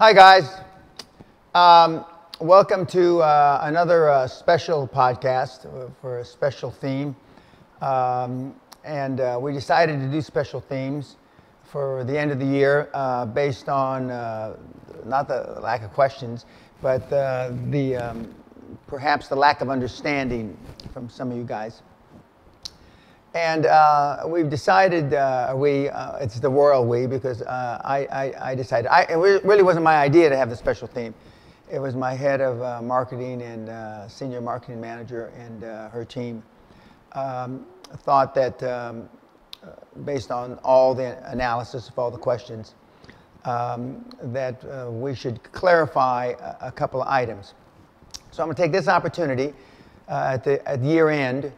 Hi, guys. Um, welcome to uh, another uh, special podcast for a special theme. Um, and uh, we decided to do special themes for the end of the year uh, based on uh, not the lack of questions, but uh, the um, perhaps the lack of understanding from some of you guys. And uh, we've decided, uh, we, uh, it's the royal we, because uh, I, I, I, decided, I, it really wasn't my idea to have the special theme. It was my head of uh, marketing and uh, senior marketing manager and her team um, thought that, um, based on all the analysis of all the questions, um, that we should clarify a, a, couple of items. So I'm going to take this opportunity at, the, at year end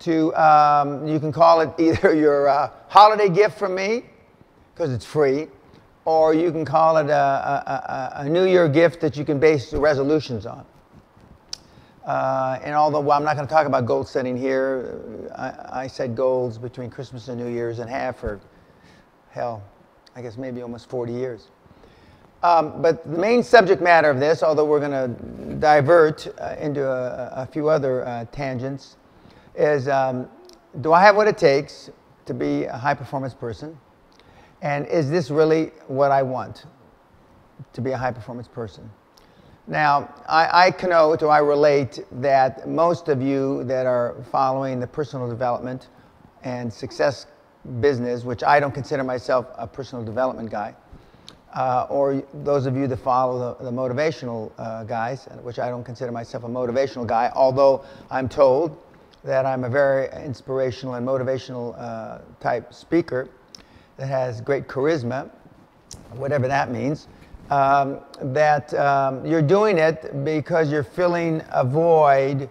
to, um, you can call it either your uh, holiday gift from me, because it's free, or you can call it a, a, a, New Year gift that you can base your resolutions on. Uh, and although well, I'm not going to talk about goal setting here, I, I set goals between Christmas and New Year's and have for, hell, I guess maybe almost 40 years. Um, but the main subject matter of this, although we're going to divert uh, into a, a, few other uh, tangents, is um, do I have what it takes to be a high performance person? And is this really what I want to be a high performance person? Now, I, I connote or I relate that most of you that are following the personal development and success business, which I don't consider myself a personal development guy, uh, or those of you that follow the, the motivational uh, guys, which I don't consider myself a motivational guy, although I'm told that I'm a very inspirational and motivational uh, type speaker that has great charisma, whatever that means, um, that um, you're doing it because you're filling a void,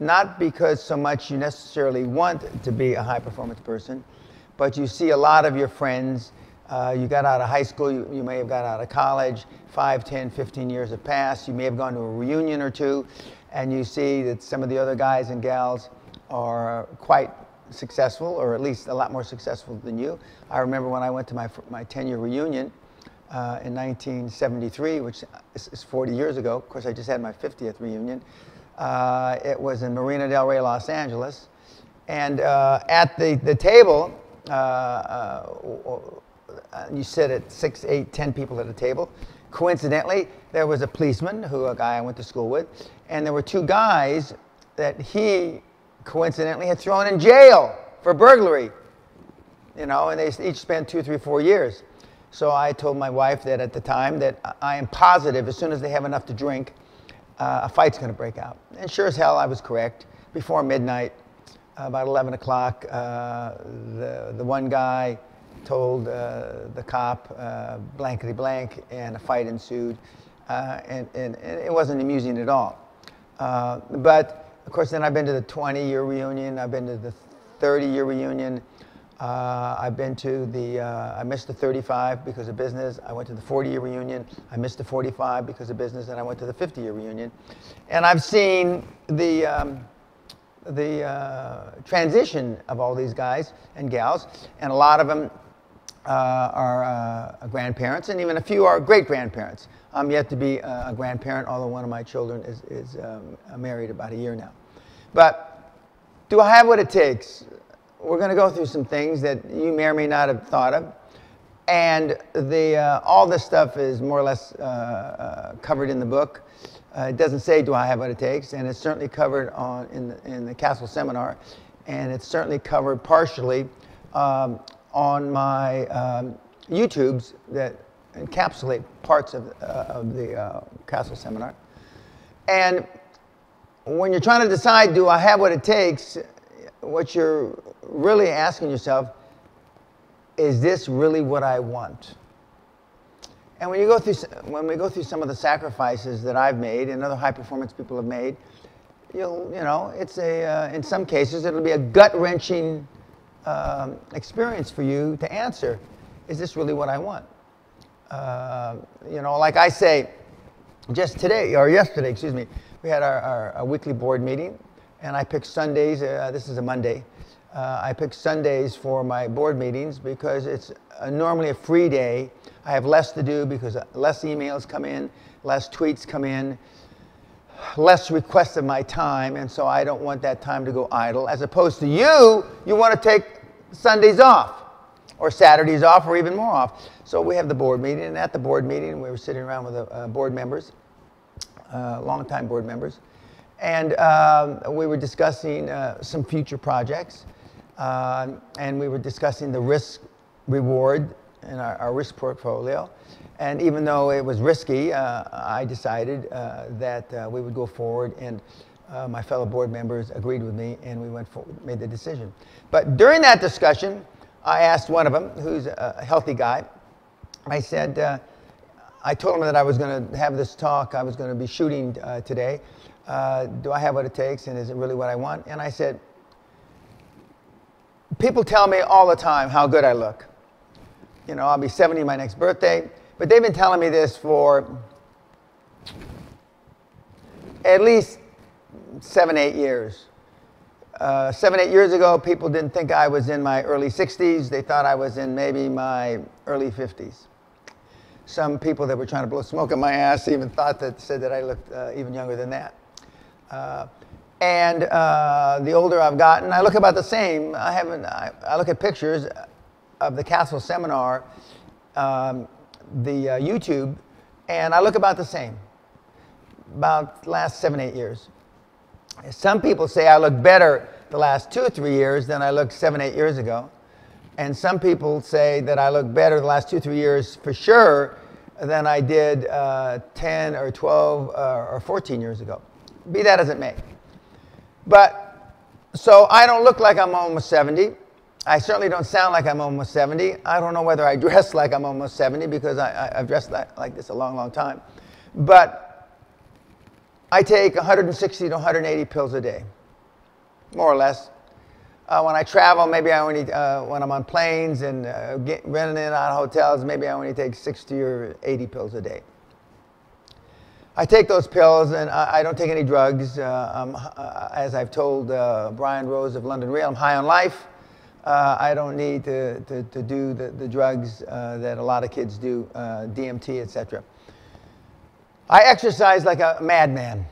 not because so much you necessarily want to be a high performance person, but you see a lot of your friends. Uh, you got out of high school, you, you may have got out of college, 5, 10, 15 years have passed, you may have gone to a reunion or two, and you see that some of the other guys and gals are quite successful, or at least a lot more successful than you. I remember when I went to my, my 10-year reunion uh, in 1973, which is 40 years ago. Of course, I just had my 50th reunion. Uh, it was in Marina Del Rey, Los Angeles. And uh, at the, the table, uh, uh, you sit at six, eight, ten people at a table. Coincidentally, there was a policeman, who a guy I went to school with, and there were two guys that he coincidentally had thrown in jail for burglary. You know, and they each spent two, three, four years. So I told my wife that at the time that I am positive as soon as they have enough to drink, uh, a fight's going to break out. And sure as hell, I was correct. Before midnight, about 11 o'clock, uh, the, the one guy told uh, the cop uh, blankety blank, and a fight ensued. Uh, and, and, and, it wasn't amusing at all. Uh, but of course, then I've been to the 20 year reunion, I've been to the 30 year reunion. Uh, I've been to the, uh, I missed the 35 because of business. I went to the 40 year reunion. I missed the 45 because of business, and I went to the 50 year reunion. And I've seen the, um, the uh, transition of all these guys and gals, and a lot of them are uh, grandparents, and even a few are great grandparents. I'm yet to be a grandparent, although one of my children is, is um, married about a year now. But do I have what it takes? We're going to go through some things that you may or may not have thought of. And the, uh, all this stuff is more or less uh, uh, covered in the book. Uh, it doesn't say, do I have what it takes? And it's certainly covered on, in, the, in the Castle Seminar. And it's certainly covered partially um, on my um, YouTubes that encapsulate parts of, uh, of the uh, Castle Seminar. And when you're trying to decide, do I have what it takes, what you're really asking yourself, is this really what I want? And when you go through, when we go through some of the sacrifices that I've made and other high performance people have made, you'll, you know, it's a, uh, in some cases, it'll be a gut wrenching um, experience for you to answer is this really what I want? Uh, you know, like I say, just today, or yesterday, excuse me, we had our, our, our weekly board meeting, and I picked Sundays, uh, this is a Monday, Uh, I pick Sundays for my board meetings because it's normally a free day. I have less to do because less emails come in, less tweets come in, less requests of my time, and so I don't want that time to go idle. As opposed to you, you want to take Sundays off, or Saturdays off, or even more off. So we have the board meeting, and at the board meeting, we were sitting around with the uh, board members, uh, longtime board members, and um, we were discussing uh, some future projects, uh, and we were discussing the risk reward in our, our risk portfolio. And even though it was risky, uh, I decided uh, that uh, we would go forward, and uh, my fellow board members agreed with me, and we went forward, made the decision. But during that discussion, I asked one of them, who's a healthy guy, I said, uh, I told him that I was going to have this talk, I was going to be shooting uh, today. do I have what it takes, and is it really what I want? And I said, people tell me all the time how good I look. You know, I'll be 70 my next birthday. But they've been telling me this for at least seven, eight years. Uh, seven, eight years ago, people didn't think I was in my early 60s. They thought I was in maybe my early 50s. Some people that were trying to blow smoke in my ass even thought that, said that I looked uh, even younger than that. Uh, and uh, the older I've gotten, I look about the same. I haven't, I, I look at pictures of the Castle Seminar um, the uh, YouTube, and I look about the same, about last seven, eight years. Some people say I look better the last two or three years than I looked seven, eight years ago. And some people say that I look better the last two, three years for sure than I did uh, 10 or 12 uh, or 14 years ago. Be that as it may. But so I don't look like I'm almost 70. I certainly don't sound like I'm almost 70. I don't know whether I dress like I'm almost 70 because I, have dressed like, like this a long, long time. But I take 160 to 180 pills a day, more or less. Uh, when I travel, maybe I only, uh, when I'm on planes and uh, get, renting in on hotels, maybe I only take 60 or 80 pills a day. I take those pills and I, I don't take any drugs. Uh, uh, as I've told uh, Brian Rose of London Real, I'm high on life. I don't need to, to, to do the, the drugs that a lot of kids do, DMT, etc. I exercise like a madman,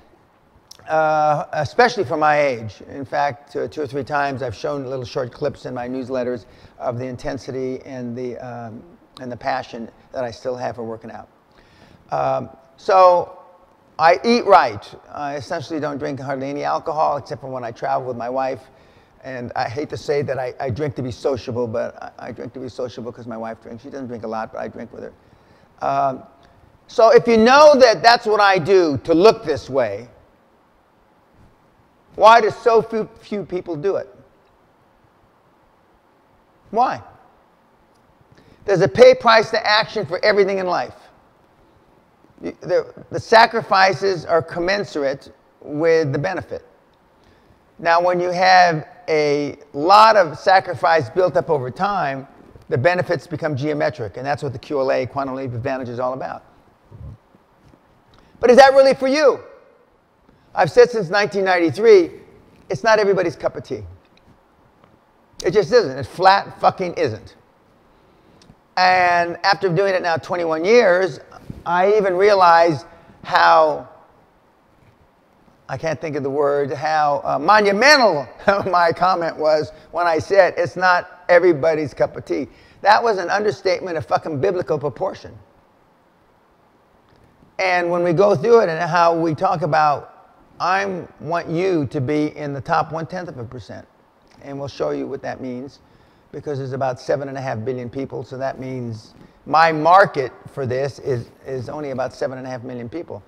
uh, especially for my age. In fact, two or three times I've shown little short clips in my newsletters of the intensity and the, um, and the passion that I still have for working out. Um, so I eat right. I essentially don't drink hardly any alcohol except for when I travel with my wife and I hate to say that I, I drink to be sociable, but I, I drink to be sociable because my wife drinks. She doesn't drink a lot, but I drink with her. Um, so if you know that that's what I do to look this way, why do so few, few people do it? Why? There's a pay price to action for everything in life. The, the sacrifices are commensurate with the benefit. Now, when you have a lot of sacrifice built up over time, the benefits become geometric, and that's what the QLA, quantum leap advantage, is all about. But is that really for you? I've said since 1993, it's not everybody's cup of tea. It just isn't. It flat fucking isn't. And after doing it now 21 years, I even realized how I can't think of the word, how uh, monumental my comment was when I said it's not everybody's cup of tea. That was an understatement of fucking biblical proportion. And when we go through it and how we talk about, I want you to be in the top one tenth of a percent. And we'll show you what that means because there's about seven and a half billion people. So that means my market for this is, is only about seven and a half million people.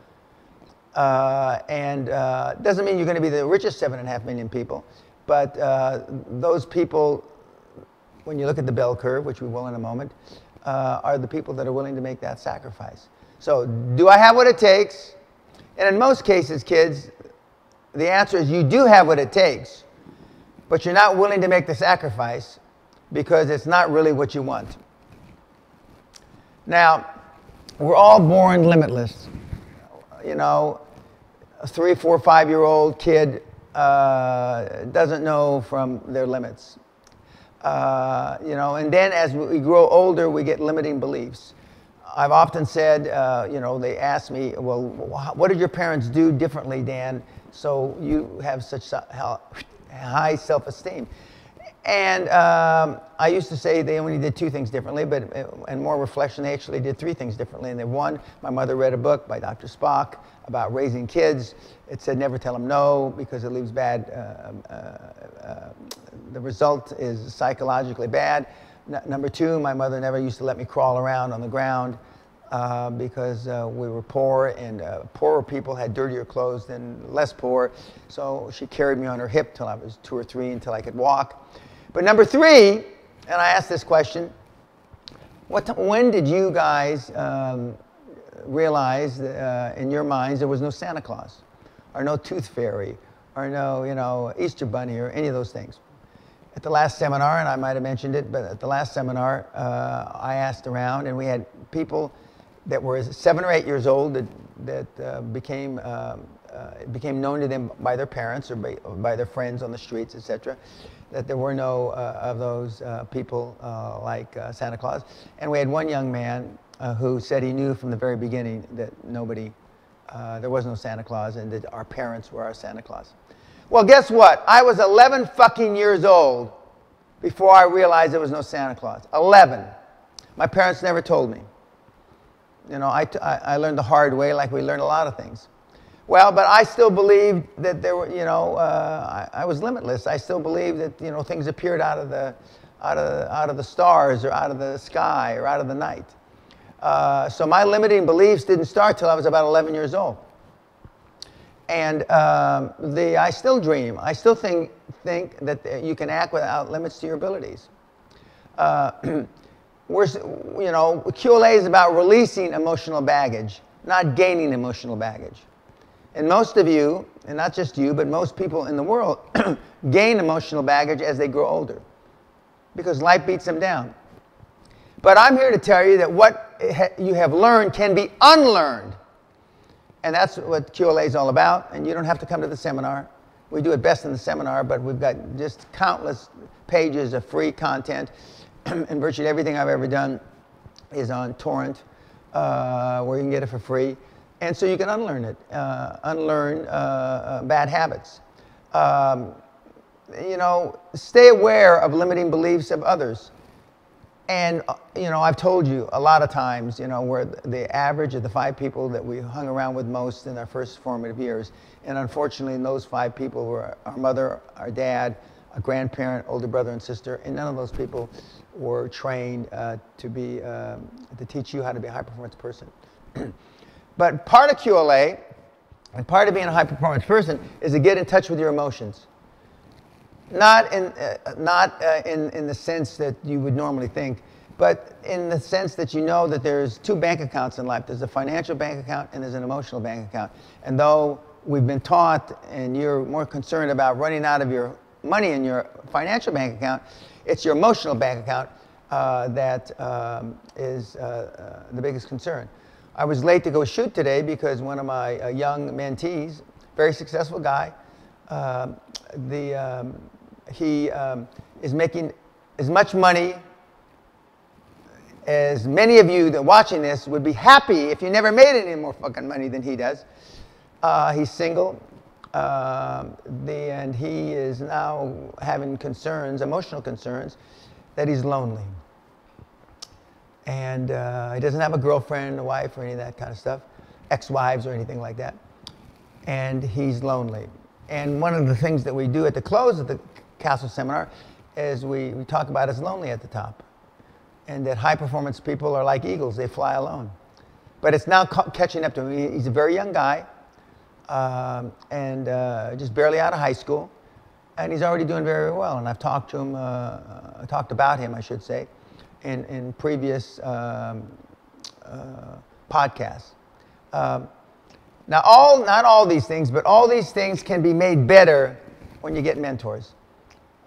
Uh, and uh, doesn't mean you're going to be the richest seven and a half million people, but uh, those people, when you look at the bell curve, which we will in a moment, uh, are the people that are willing to make that sacrifice. So, do I have what it takes? And in most cases, kids, the answer is you do have what it takes, but you're not willing to make the sacrifice because it's not really what you want. Now, we're all born limitless. You know, a three, four, five year old kid uh, doesn't know from their limits. Uh, you know, and then as we grow older, we get limiting beliefs. I've often said, uh, you know, they ask me, well, what did your parents do differently, Dan, so you have such high self-esteem? And um, I used to say they only did two things differently, but and more reflection, they actually did three things differently. And then one, my mother read a book by Dr. Spock about raising kids. It said never tell them no because it leaves bad. Uh, uh, uh, the result is psychologically bad. Number two, my mother never used to let me crawl around on the ground. Uh, because uh, we were poor and uh, poorer people had dirtier clothes than less poor. So she carried me on her hip till I was two or three until I could walk. But number three, and I asked this question, what when did you guys um, realize uh, in your minds there was no Santa Claus or no Tooth Fairy or no, you know, Easter Bunny or any of those things? At the last seminar, and I might have mentioned it, but at the last seminar, uh, I asked around and we had people that were seven or eight years old that, that uh, became, um, uh, became known to them by their parents or by, or by their friends on the streets, etc that there were no uh, of those uh, people uh, like Santa Claus. And we had one young man who said he knew from the very beginning that nobody, there was no Santa Claus and that our parents were our Santa Claus. Well, guess what? I was 11 fucking years old before I realized there was no Santa Claus. 11. My parents never told me. You know, I, I learned the hard way like we learn a lot of things. Well, but I still believed that there were, you know, uh, I, I, was limitless. I still believed that, you know, things appeared out of the, out of, out of the stars or out of the sky or out of the night. Uh, so my limiting beliefs didn't start till I was about 11 years old. And um, the, I still dream. I still think, think that you can act without limits to your abilities. Uh, we're, you know, QLA is about releasing emotional baggage, not gaining emotional baggage. And most of you, and not just you, but most people in the world, gain emotional baggage as they grow older because life beats them down. But I'm here to tell you that what you have learned can be unlearned. And that's what QLA is all about. And you don't have to come to the seminar. We do it best in the seminar, but we've got just countless pages of free content. and virtually everything I've ever done is on torrent, uh, where you can get it for free. And so you can unlearn it, uh, unlearn uh, uh, bad habits. Um, you know, stay aware of limiting beliefs of others. And, uh, you know, I've told you a lot of times, you know, we're the average of the five people that we hung around with most in our first formative years. And unfortunately, those five people were our mother, our dad, a grandparent, older brother and sister, and none of those people were trained uh, to be, um, to teach you how to be a high performance person. But part of QLA and part of being a high performance person is to get in touch with your emotions. Not in, uh, not, uh, in, in the sense that you would normally think, but in the sense that you know that there's two bank accounts in life. There's a financial bank account and there's an emotional bank account. And though we've been taught and you're more concerned about running out of your money in your financial bank account, it's your emotional bank account uh, that um, is uh, uh, the biggest concern. I was late to go shoot today because one of my uh, young mentees, very successful guy, uh, the, um, he um, is making as much money as many of you that are watching this would be happy if you never made any more fucking money than he does. Uh, he's single, the, and he is now having concerns, emotional concerns, that he's lonely and uh, he doesn't have a girlfriend, a wife, or any of that kind of stuff, ex-wives or anything like that. And he's lonely. And one of the things that we do at the close of the Castle Seminar is we, we talk about is lonely at the top. And that high performance people are like eagles, they fly alone. But it's now catching up to him. He's a very young guy um, and uh, just barely out of high school. And he's already doing very well. And I've talked to him, uh, uh talked about him, I should say in, in previous um, uh, podcasts. Um, now, all, not all these things, but all these things can be made better when you get mentors.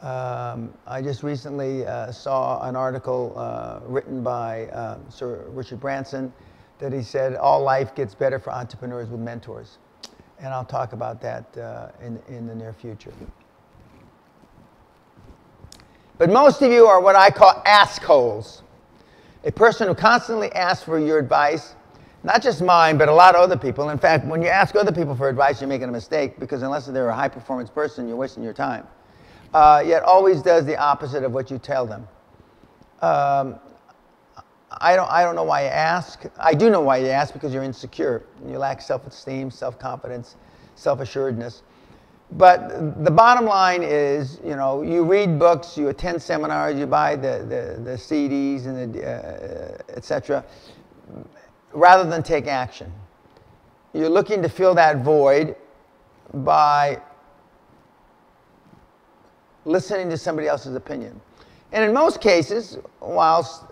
Um, I just recently uh, saw an article uh, written by uh, Sir Richard Branson that he said all life gets better for entrepreneurs with mentors. And I'll talk about that uh, in, in the near future. But most of you are what I call askholes. A person who constantly asks for your advice, not just mine, but a lot of other people. In fact, when you ask other people for advice, you're making a mistake because unless they're a high performance person, you're wasting your time. Uh, yet always does the opposite of what you tell them. Um, I don't, I don't know why you ask. I do know why you ask because you're insecure. You lack self esteem, self confidence, self assuredness. But the bottom line is, you know, you read books, you attend seminars, you buy the, the, the CDs and the, uh, etc., rather than take action. You're looking to fill that void by listening to somebody else's opinion. And in most cases, whilst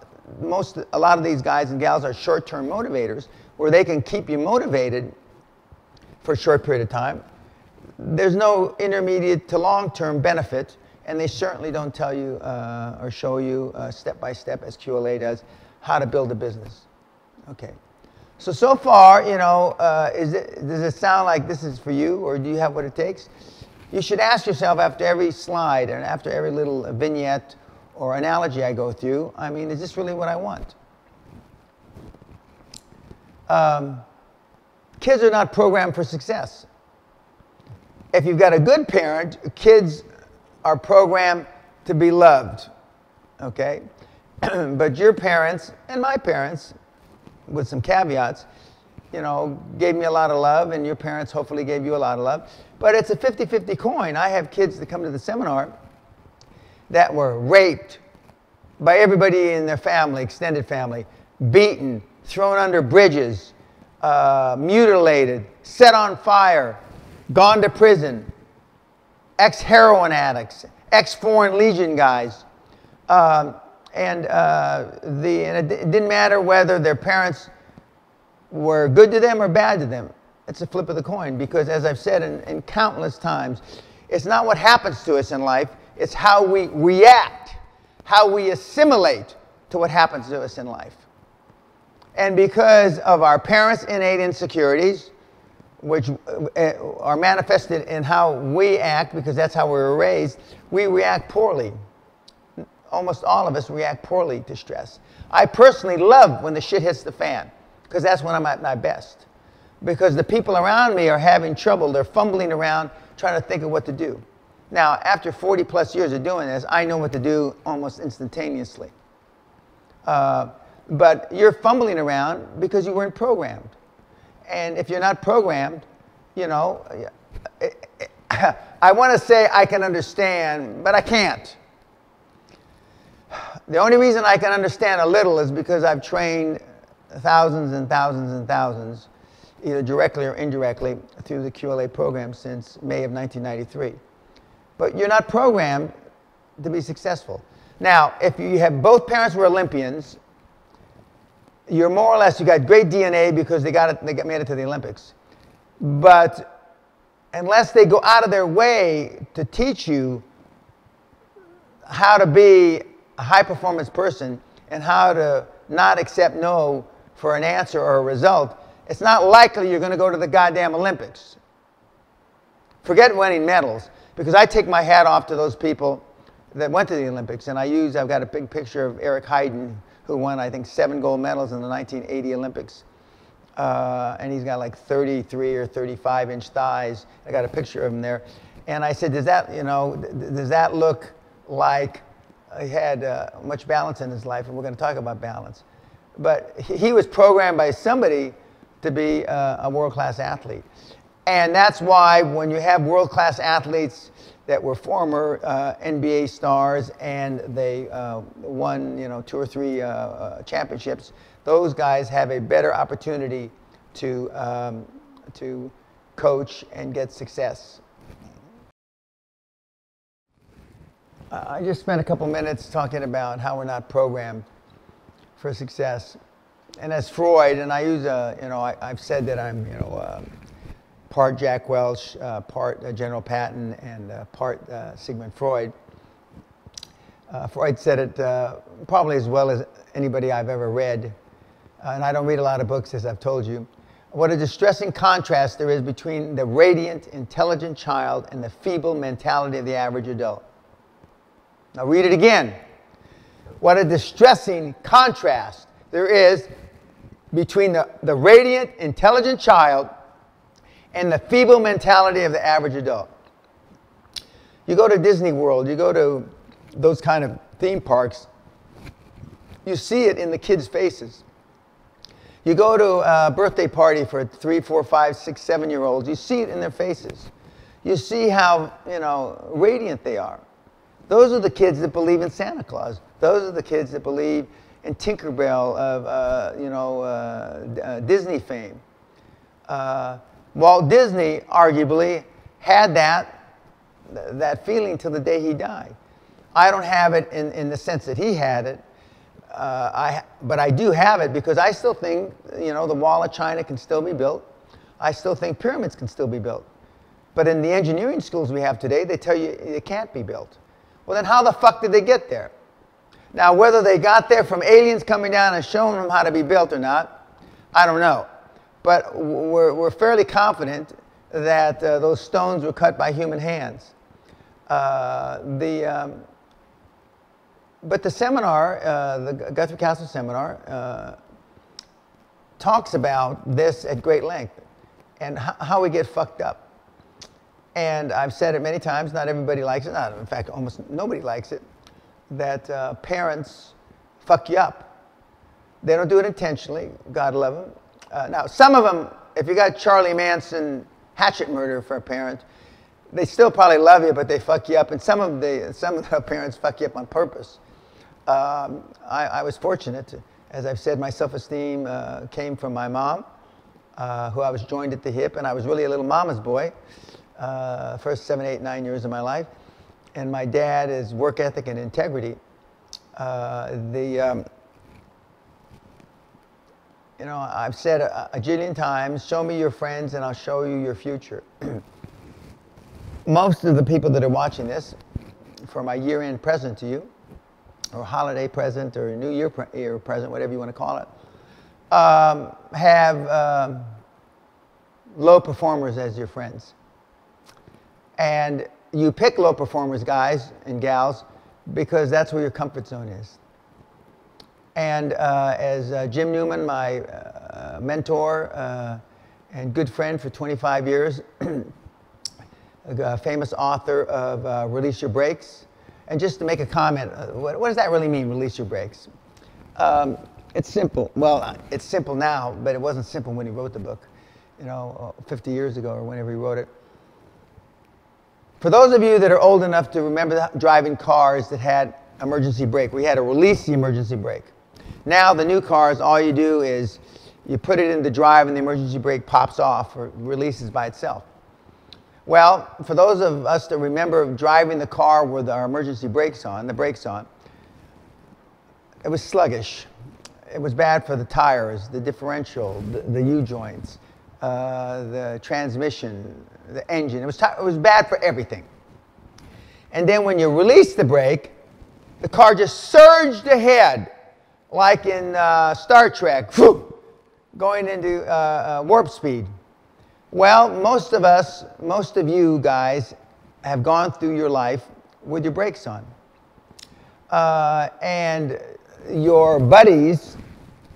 most, a lot of these guys and gals are short-term motivators, where they can keep you motivated for a short period of time, there's no intermediate to long-term benefit, and they certainly don't tell you uh, or show you uh, step by step, as QLA does, how to build a business. Okay. So, so far, you know, uh, is it, does it sound like this is for you, or do you have what it takes? You should ask yourself after every slide and after every little vignette or analogy I go through, I mean, is this really what I want? Um, kids are not programmed for success if you've got a good parent, kids are programmed to be loved, okay? but your parents and my parents, with some caveats, you know, gave me a lot of love, and your parents hopefully gave you a lot of love. But it's a 50 50 coin. I have kids that come to the seminar that were raped by everybody in their family, extended family, beaten, thrown under bridges, uh, mutilated, set on fire, gone to prison, ex heroin addicts, ex Foreign Legion guys. Um, and, uh, the, and it didn't matter whether their parents were good to them or bad to them. It's a flip of the coin because, as I've said in, in countless times, it's not what happens to us in life, it's how we react, how we assimilate to what happens to us in life. And because of our parents' innate insecurities, which uh, are manifested in how we act, because that's how we were raised, we react poorly. Almost all of us react poorly to stress. I personally love when the shit hits the fan, because that's when I'm at my best. Because the people around me are having trouble, they're fumbling around trying to think of what to do. Now, after 40 plus years of doing this, I know what to do almost instantaneously. Uh, but you're fumbling around because you weren't programmed. And if you're not programmed, you know, I want to say I can understand, but I can't. The only reason I can understand a little is because I've trained thousands and thousands and thousands, either directly or indirectly, through the QLA program since May of 1993. But you're not programmed to be successful. Now, if you have both parents were Olympians you're more or less, you got great DNA because they got it, they got made it to the Olympics. But unless they go out of their way to teach you how to be a high performance person and how to not accept no for an answer or a result, it's not likely you're going to go to the goddamn Olympics. Forget winning medals, because I take my hat off to those people that went to the Olympics, and I use, I've got a big picture of Eric Heiden, who won, I think, seven gold medals in the 1980 Olympics. Uh, and he's got like 33 or 35 inch thighs. I got a picture of him there. And I said, does that, you know, does that look like he had uh, much balance in his life? And we're going to talk about balance. But he was programmed by somebody to be uh, a world-class athlete. And that's why when you have world-class athletes that were former uh, NBA stars and they uh, won, you know, two or three uh, uh, championships. Those guys have a better opportunity to um, to coach and get success. I just spent a couple minutes talking about how we're not programmed for success. And as Freud, and I use a, you know, I, have said that I'm, you know, um, part Jack Welch, uh, part uh, General Patton, and uh, part uh, Sigmund Freud. Uh, Freud said it uh, probably as well as anybody I've ever read, and I don't read a lot of books, as I've told you, what a distressing contrast there is between the radiant, intelligent child and the feeble mentality of the average adult. Now, read it again. What a distressing contrast there is between the, the radiant, intelligent child and the feeble mentality of the average adult. You go to Disney World, you go to those kind of theme parks, you see it in the kids' faces. You go to a birthday party for three, four, five, six, seven year olds, you see it in their faces. You see how, you know, radiant they are. Those are the kids that believe in Santa Claus. Those are the kids that believe in Tinkerbell of, uh, you know, uh, uh, Disney fame. Uh, Walt Disney arguably had that, that feeling till the day he died. I don't have it in, in the sense that he had it, uh, I, but I do have it because I still think, you know, the wall of China can still be built. I still think pyramids can still be built. But in the engineering schools we have today, they tell you it can't be built. Well, then how the fuck did they get there? Now, whether they got there from aliens coming down and showing them how to be built or not, I don't know. But we're, we're fairly confident that uh, those stones were cut by human hands. Uh, the, um, but the seminar, uh, the Guthrie Castle seminar, uh, talks about this at great length and how we get fucked up. And I've said it many times, not everybody likes it, not, in fact, almost nobody likes it, that uh, parents fuck you up. They don't do it intentionally, God love them. Uh, now, some of them, if you got Charlie Manson hatchet murder for a parent, they still probably love you, but they fuck you up. And some of the, some of the parents fuck you up on purpose. Um, I, I, was fortunate, to, as I've said, my self-esteem uh, came from my mom, uh, who I was joined at the hip, and I was really a little mama's boy, uh, first seven, eight, nine years of my life. And my dad is work ethic and integrity. Uh, the, um, you know, I've said a, a jillion times, show me your friends and I'll show you your future. Most of the people that are watching this, for my year-end present to you, or holiday present, or New Year, pre year present, whatever you want to call it, um, have um, low performers as your friends. And you pick low performers, guys and gals, because that's where your comfort zone is. And uh, as uh, Jim Newman, my uh, mentor uh, and good friend for 25 years, a famous author of uh, Release Your Brakes, and just to make a comment, uh, what, what, does that really mean, release your brakes? Um, it's simple. Well, it's simple now, but it wasn't simple when he wrote the book, you know, 50 years ago or whenever he wrote it. For those of you that are old enough to remember driving cars that had emergency brake, we had to release the emergency brake. Now the new cars, all you do is you put it into drive and the emergency brake pops off or releases by itself. Well, for those of us that remember driving the car with our emergency brakes on, the brakes on, it was sluggish. It was bad for the tires, the differential, the, the U-joints, uh, the transmission, the engine. It was, it was bad for everything. And then when you release the brake, the car just surged ahead like in uh, Star Trek, going into uh, uh, warp speed. Well, most of us, most of you guys, have gone through your life with your brakes on. Uh, and your buddies,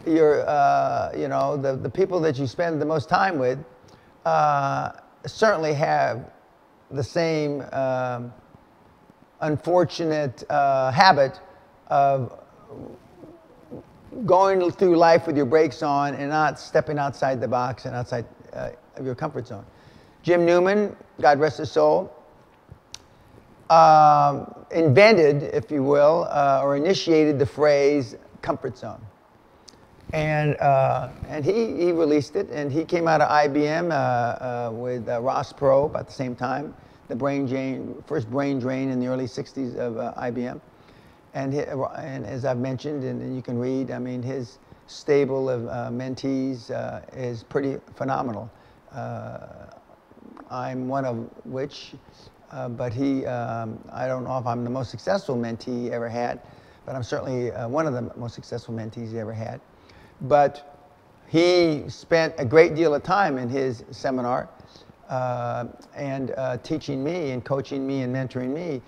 your, uh, you know, the, the people that you spend the most time with, uh, certainly have the same um, unfortunate habit of going through life with your brakes on and not stepping outside the box and outside uh, of your comfort zone. Jim Newman, God rest his soul, uh, invented, if you will, uh, or initiated the phrase comfort zone. And, uh, and he, he released it, and he came out of IBM uh, uh, with Ross Perot at the same time, the brain drain, first brain drain in the early 60s of IBM. And, and as I've mentioned, and, and, you can read, I mean, his stable of uh, mentees uh, is pretty phenomenal. Uh, I'm one of which, uh, but he, um, I don't know if I'm the most successful mentee he ever had, but I'm certainly uh, one of the most successful mentees he ever had. But he spent a great deal of time in his seminar uh, and uh, teaching me and coaching me and mentoring me,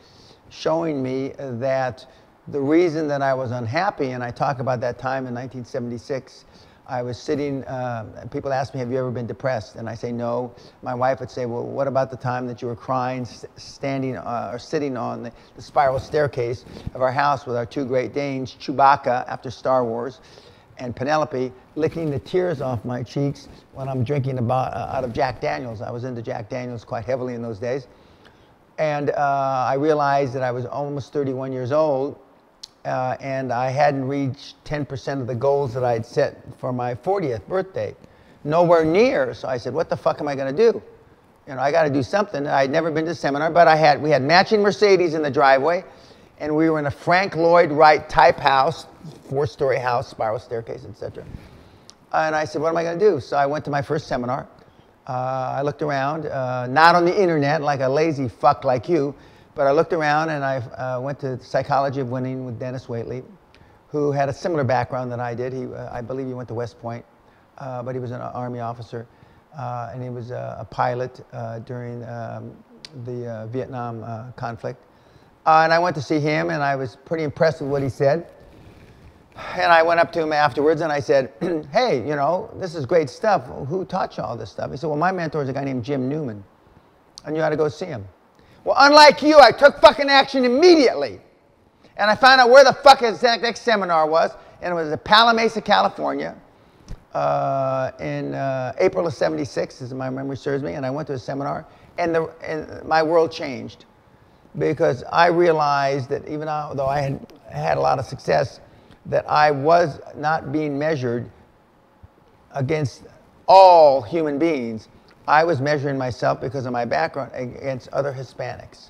showing me that the reason that I was unhappy, and I talk about that time in 1976, I was sitting, uh, people ask me, have you ever been depressed? And I say, no. My wife would say, well, what about the time that you were crying, standing uh, or sitting on the, the, spiral staircase of our house with our two Great Danes, Chewbacca after Star Wars, and Penelope licking the tears off my cheeks when I'm drinking about, uh, out of Jack Daniels. I was into Jack Daniels quite heavily in those days. And uh, I realized that I was almost 31 years old uh, and I hadn't reached 10% of the goals that I had set for my 40th birthday. Nowhere near. So I said, what the fuck am I going to do? You know, I got to do something. I'd never been to seminar, but I had, we had matching Mercedes in the driveway, and we were in a Frank Lloyd Wright type house, four-story house, spiral staircase, etc. And I said, what am I going to do? So I went to my first seminar. Uh, I looked around, uh, not on the internet like a lazy fuck like you, but I looked around and I uh, went to Psychology of Winning with Dennis Waitley, who had a similar background than I did. He, uh, I believe he went to West Point, uh, but he was an Army officer. Uh, and he was a pilot during um, the Vietnam conflict. And I went to see him and I was pretty impressed with what he said. And I went up to him afterwards and I said, hey, you know, this is great stuff. Who taught you all this stuff? He said, well, my mentor is a guy named Jim Newman. And you ought to go see him. Well, unlike you, I took fucking action immediately. And I found out where the fuck his next seminar was, and it was in Pala Mesa, California, uh, in uh, April of 76, as my memory serves me, and I went to a seminar, and, the, and my world changed because I realized that even though I had had a lot of success, that I was not being measured against all human beings. I was measuring myself because of my background against other Hispanics.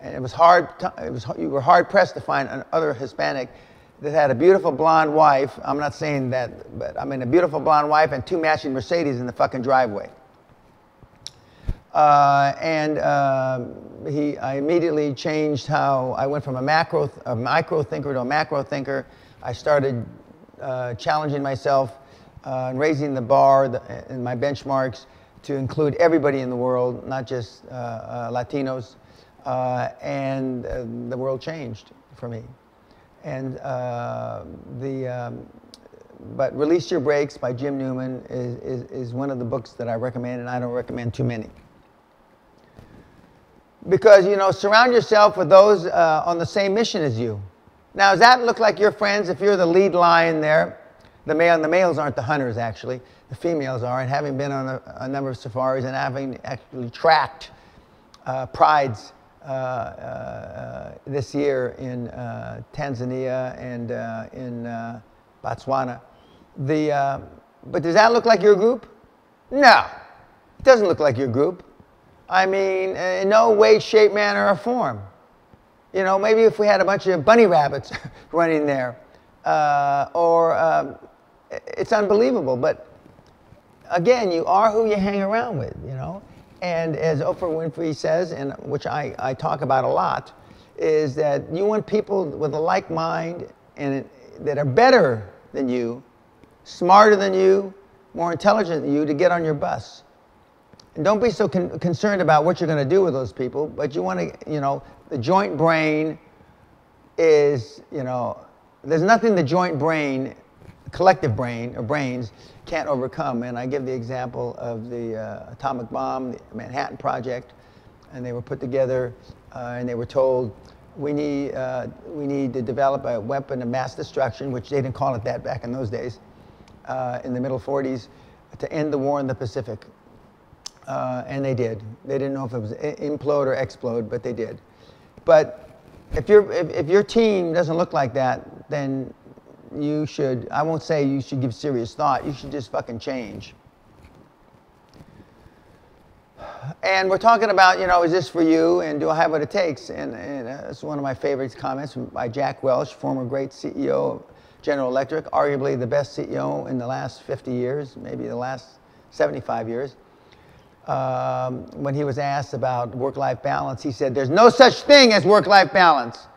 And it was hard, it was, you were hard pressed to find another Hispanic that had a beautiful blonde wife. I'm not saying that, but I mean a beautiful blonde wife and two matching Mercedes in the fucking driveway. Uh, and uh, he, I immediately changed how I went from a macro, a micro thinker to a macro thinker. I started uh, challenging myself uh, and raising the bar the, in my benchmarks to include everybody in the world, not just uh, uh, Latinos. Uh, and the world changed for me. And the, um, but Release Your Brakes by Jim Newman is, is, is one of the books that I recommend, and I don't recommend too many because you know surround yourself with those uh, on the same mission as you now does that look like your friends if you're the lead lion there the male the males aren't the hunters actually the females are, and having been on a, a number of safaris and having actually tracked uh, prides uh, uh, this year in uh, Tanzania and uh, in Botswana. The, but does that look like your group? No, it doesn't look like your group. I mean, in no way, shape, manner, or form. You know, maybe if we had a bunch of bunny rabbits running there, or um, it's unbelievable, but again, you are who you hang around with, you know? And as Oprah Winfrey says, and which I, I talk about a lot, is that you want people with a like mind and that are better than you, smarter than you, more intelligent than you to get on your bus. Don't be so con concerned about what you're going to do with those people, but you want to, you know, the joint brain is, you know, there's nothing the joint brain, collective brain or brains can't overcome. And I give the example of the uh, atomic bomb, the Manhattan Project, and they were put together uh, and they were told, we need, uh, we need to develop a weapon of mass destruction, which they didn't call it that back in those days, uh, in the middle 40s, to end the war in the Pacific. Uh, and they did. They didn't know if it was implode or explode, but they did. But if, you if, if your team doesn't look like that, then you should, I won't say you should give serious thought, you should just fucking change. And we're talking about, you know, is this for you and do I have what it takes? And, and uh, it's one of my favorite comments by Jack Welch, former great CEO of General Electric, arguably the best CEO in the last 50 years, maybe the last 75 years. Um, when he was asked about work-life balance, he said, there's no such thing as work-life balance.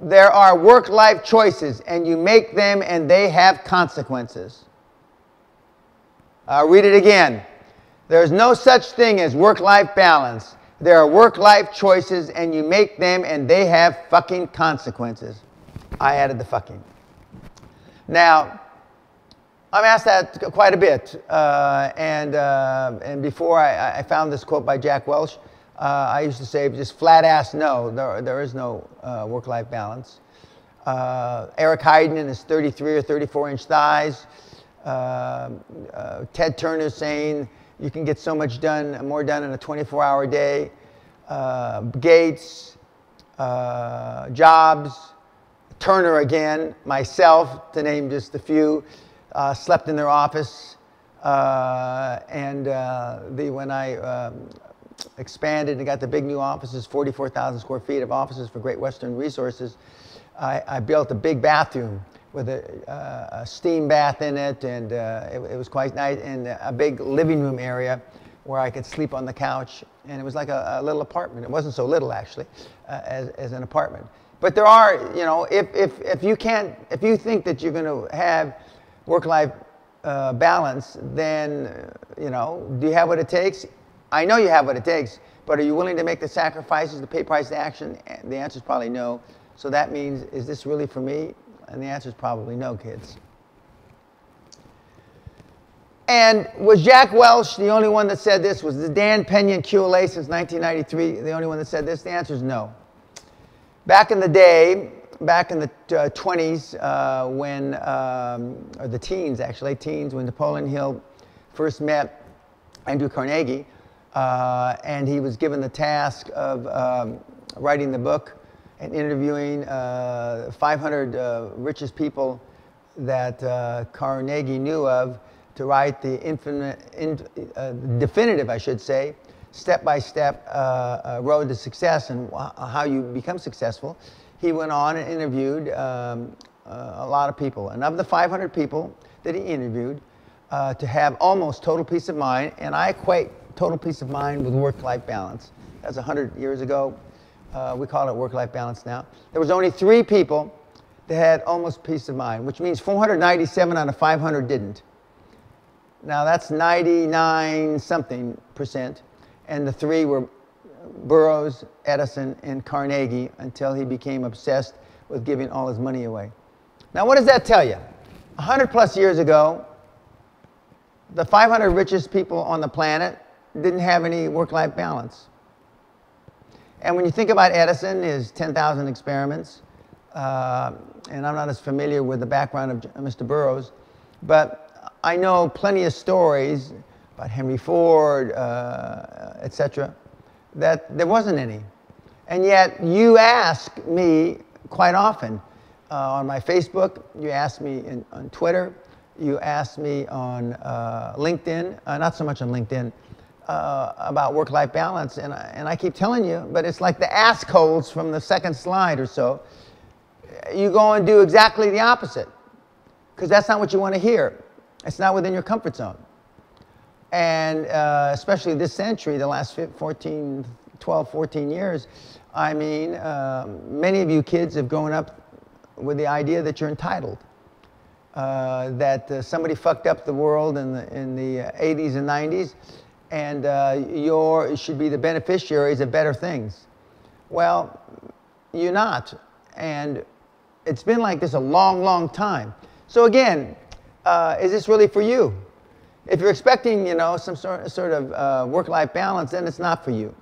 There are work life choices, and you make them, and they have consequences. I'll read it again. There's no such thing as work life balance. There are work life choices, and you make them, and they have fucking consequences. I added the fucking. Now, I'm asked that quite a bit. Uh, and, uh, and before I, I, found this quote by Jack Welch, uh, I used to say just flat ass no, there, there is no uh, work life balance. Uh, Eric Heiden and his 33 or 34 inch thighs. Uh, Ted Turner saying you can get so much done, more done in a 24 hour day. Gates, Jobs, Turner again, myself, to name just a few uh, slept in their office. Uh, and uh, the, when I um, expanded and got the big new offices, 44,000 square feet of offices for Great Western Resources, I, I built a big bathroom with a, uh, a, steam bath in it, and uh, it, it, was quite nice, and a big living room area where I could sleep on the couch. And it was like a, a little apartment. It wasn't so little, actually, as, as an apartment. But there are, you know, if, if, if you can't, if you think that you're going to have work-life uh, balance, then, uh, you know, do you have what it takes? I know you have what it takes, but are you willing to make the sacrifices to pay price to action? The answer is probably no. So that means, is this really for me? And the answer is probably no, kids. And was Jack Welch the only one that said this? Was the Dan Pena QLA since 1993 the only one that said this? The answer is no. Back in the day, back in the uh, 20s uh, when, um, or the teens actually, teens, when Napoleon Hill first met Andrew Carnegie, uh, and he was given the task of um, writing the book and interviewing uh, 500 uh, richest people that uh, Carnegie knew of to write the infinite, in, definitive, I should say, step-by-step road to success and how you become successful he went on and interviewed um, uh, a lot of people. And of the 500 people that he interviewed, uh, to have almost total peace of mind, and I equate total peace of mind with work-life balance. That's 100 years ago. Uh, we call it work-life balance now. There was only three people that had almost peace of mind, which means 497 out of 500 didn't. Now that's 99 something percent, and the three were Burroughs, Edison, and Carnegie until he became obsessed with giving all his money away. Now, what does that tell you? 100 plus years ago, the 500 richest people on the planet didn't have any work life balance. And when you think about Edison, his 10,000 experiments, uh, and I'm not as familiar with the background of Mr. Burroughs, but I know plenty of stories about Henry Ford, uh, etc that there wasn't any. And yet you ask me quite often uh, on my Facebook, you ask me in, on Twitter, you ask me on uh, LinkedIn, uh, not so much on LinkedIn, uh, about work-life balance. And I, and I keep telling you, but it's like the assholes from the second slide or so. You go and do exactly the opposite because that's not what you want to hear. It's not within your comfort zone. And uh, especially this century, the last 14, 12, 14 years, I mean, um, many of you kids have grown up with the idea that you're entitled. Uh, that uh, somebody fucked up the world in the, in the 80s uh, and 90s, and uh, you should be the beneficiaries of better things. Well, you're not. And it's been like this a long, long time. So again, uh, is this really for you? If you're expecting, you know, some sort, sort of uh, work-life balance, then it's not for you.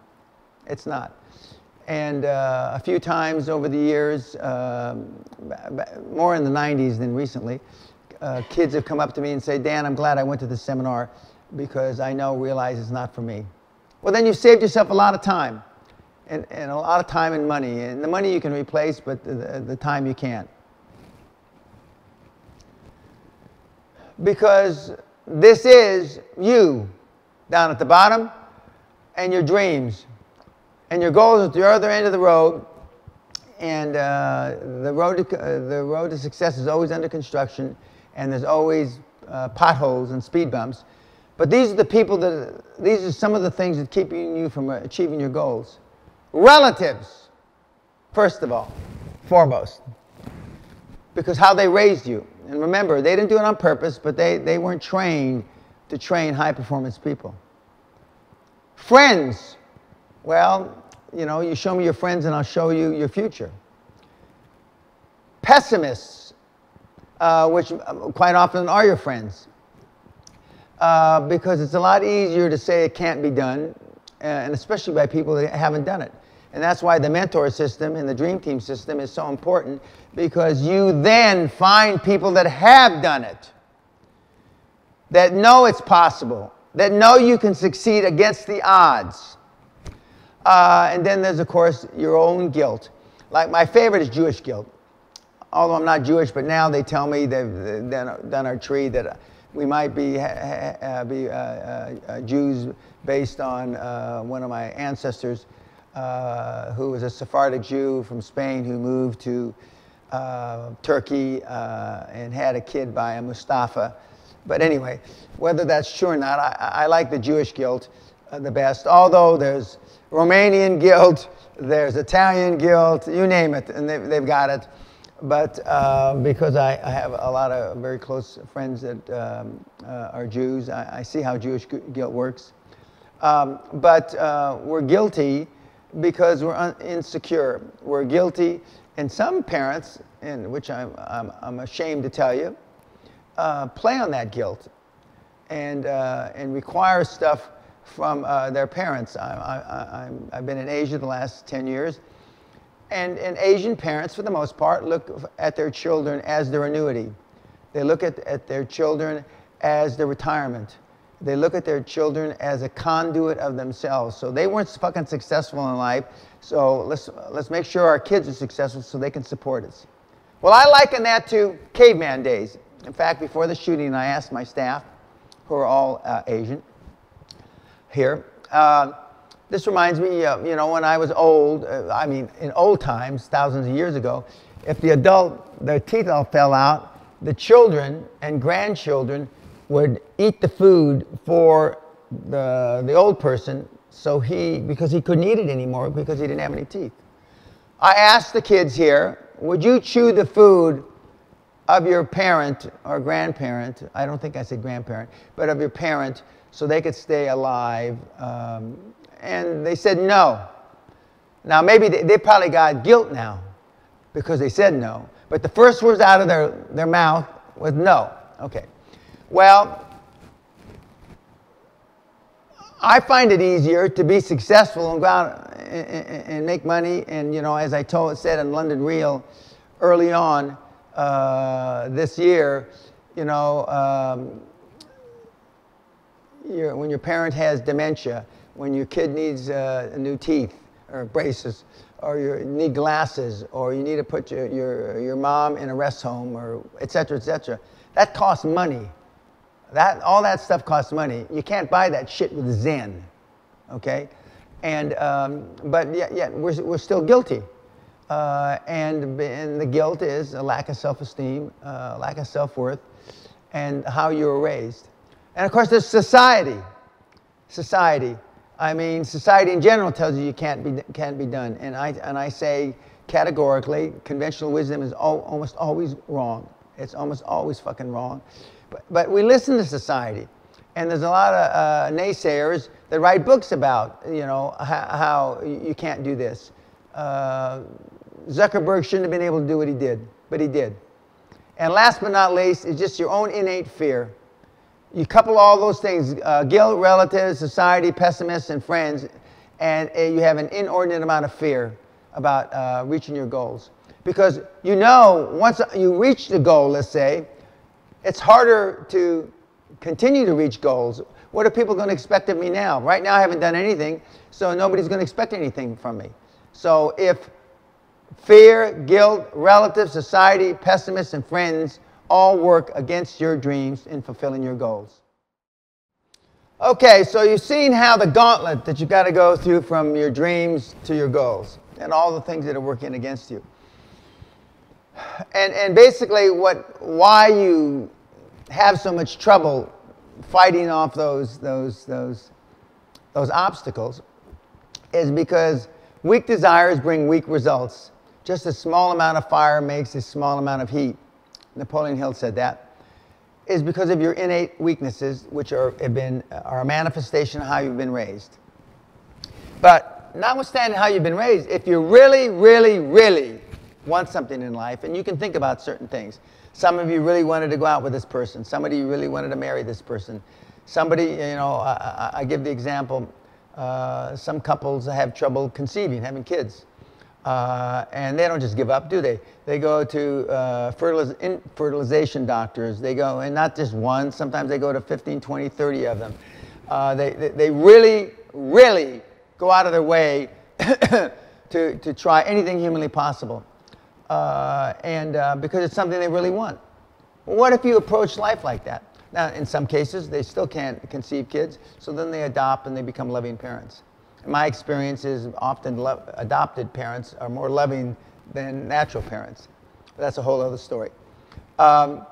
It's not. And uh, a few times over the years, uh, more in the 90s than recently, uh, kids have come up to me and say, Dan, I'm glad I went to this seminar because I now realize it's not for me. Well, then you've saved yourself a lot of time and, and a lot of time and money. And the money you can replace, but the, the time you can't. Because this is you down at the bottom and your dreams. And your goals at the other end of the road. And uh, the, road to, uh, the road to success is always under construction, and there's always uh, potholes and speed bumps. But these are the people that, these are some of the things that keep you from achieving your goals. Relatives, first of all, foremost. Because how they raised you. And remember, they didn't do it on purpose, but they, they weren't trained to train high performance people. Friends, well, you know, you show me your friends and I'll show you your future. Pessimists, uh, which um, quite often are your friends, uh, because it's a lot easier to say it can't be done, and especially by people that haven't done it. And that's why the mentor system and the dream team system is so important because you then find people that have done it, that know it's possible, that know you can succeed against the odds. Uh, and then there's, of course, your own guilt. Like my favorite is Jewish guilt. Although I'm not Jewish, but now they tell me they've done, our tree that we might be, uh, be uh, uh, Jews based on uh, one of my ancestors uh, who was a Sephardic Jew from Spain who moved to uh, Turkey and had a kid by a Mustafa. But anyway, whether that's true or not, I, I like the Jewish guilt the best, although there's Romanian guilt, there's Italian guilt, you name it, and they've, they've got it but uh, because I, I, have a lot of very close friends that um, uh, are Jews, I, I, see how Jewish guilt works. Um, but uh, we're guilty because we're insecure. We're guilty, and some parents, in which I'm, I'm, I'm ashamed to tell you, uh, play on that guilt and, uh, and require stuff from uh, their parents. I, I, I've been in Asia the last 10 years and, and Asian parents, for the most part, look at their children as their annuity. They look at, at their children as their retirement. They look at their children as a conduit of themselves. So they weren't fucking successful in life. So let's, let's make sure our kids are successful so they can support us. Well, I liken that to caveman days. In fact, before the shooting, I asked my staff, who are all uh, Asian here, uh, this reminds me, uh, you know, when I was old, uh, I mean, in old times, thousands of years ago, if the adult, their teeth all fell out, the children and grandchildren would eat the food for the, the old person so he, because he couldn't eat it anymore because he didn't have any teeth. I asked the kids here, would you chew the food of your parent or grandparent, I don't think I said grandparent, but of your parent so they could stay alive um, and they said no. Now, maybe they, they, probably got guilt now because they said no. But the first words out of their, their mouth was no. Okay. Well, I find it easier to be successful and go out and, and, and make money. And, you know, as I told, said in London Real early on uh, this year, you know, um, when your parent has dementia, when your kid needs uh, new teeth or braces, or you need glasses, or you need to put your, your, your mom in a rest home, or et cetera, et cetera. That costs money. That, all that stuff costs money. You can't buy that shit with Zen, okay? And, um, but yet, yet we're, we're still guilty. Uh, and, and the guilt is a lack of self-esteem, uh, lack of self-worth, and how you were raised. And of course, there's society. Society. I mean, society in general tells you you can't be, can't be done. And I, and I say categorically, conventional wisdom is al almost always wrong. It's almost always fucking wrong. But, but we listen to society. And there's a lot of uh, naysayers that write books about, you know, how, how you can't do this. Uh, Zuckerberg shouldn't have been able to do what he did, but he did. And last but not least is just your own innate fear. You couple all those things uh, guilt, relatives, society, pessimists, and friends, and uh, you have an inordinate amount of fear about uh, reaching your goals. Because you know, once you reach the goal, let's say, it's harder to continue to reach goals. What are people going to expect of me now? Right now, I haven't done anything, so nobody's going to expect anything from me. So if fear, guilt, relatives, society, pessimists, and friends all work against your dreams in fulfilling your goals. Okay, so you've seen how the gauntlet that you've got to go through from your dreams to your goals and all the things that are working against you. And, and basically what, why you have so much trouble fighting off those, those, those, those obstacles is because weak desires bring weak results. Just a small amount of fire makes a small amount of heat. Napoleon Hill said that. is because of your innate weaknesses, which are, have been, are a manifestation of how you've been raised. But notwithstanding how you've been raised, if you really, really, really want something in life, and you can think about certain things. Some of you really wanted to go out with this person. Somebody you really wanted to marry this person. Somebody, you know, I, I give the example, uh, some couples have trouble conceiving, having kids. Uh, and they don't just give up, do they? They go to uh, fertiliz fertilization doctors. They go, and not just one, sometimes they go to 15, 20, 30 of them. Uh, they, they, they, really, really go out of their way to, to try anything humanly possible. Uh, and uh, because it's something they really want. What if you approach life like that? Now, in some cases, they still can't conceive kids, so then they adopt and they become loving parents my experience is often adopted parents are more loving than natural parents. That's a whole other story. Um,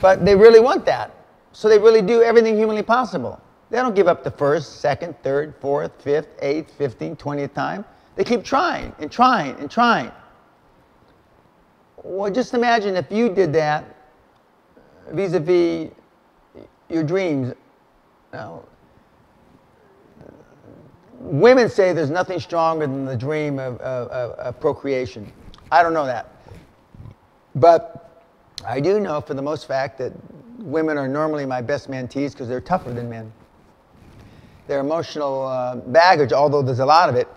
but they really want that. So they really do everything humanly possible. They don't give up the first, second, third, fourth, fifth, eighth, fifteenth, twentieth time. They keep trying and trying and trying. Well, just imagine if you did that vis-a-vis your dreams. Now, women say there's nothing stronger than the dream of, of, of, procreation. I don't know that. But I do know for the most fact that women are normally my best mentees because they're tougher than men. Their emotional uh, baggage, although there's a lot of it,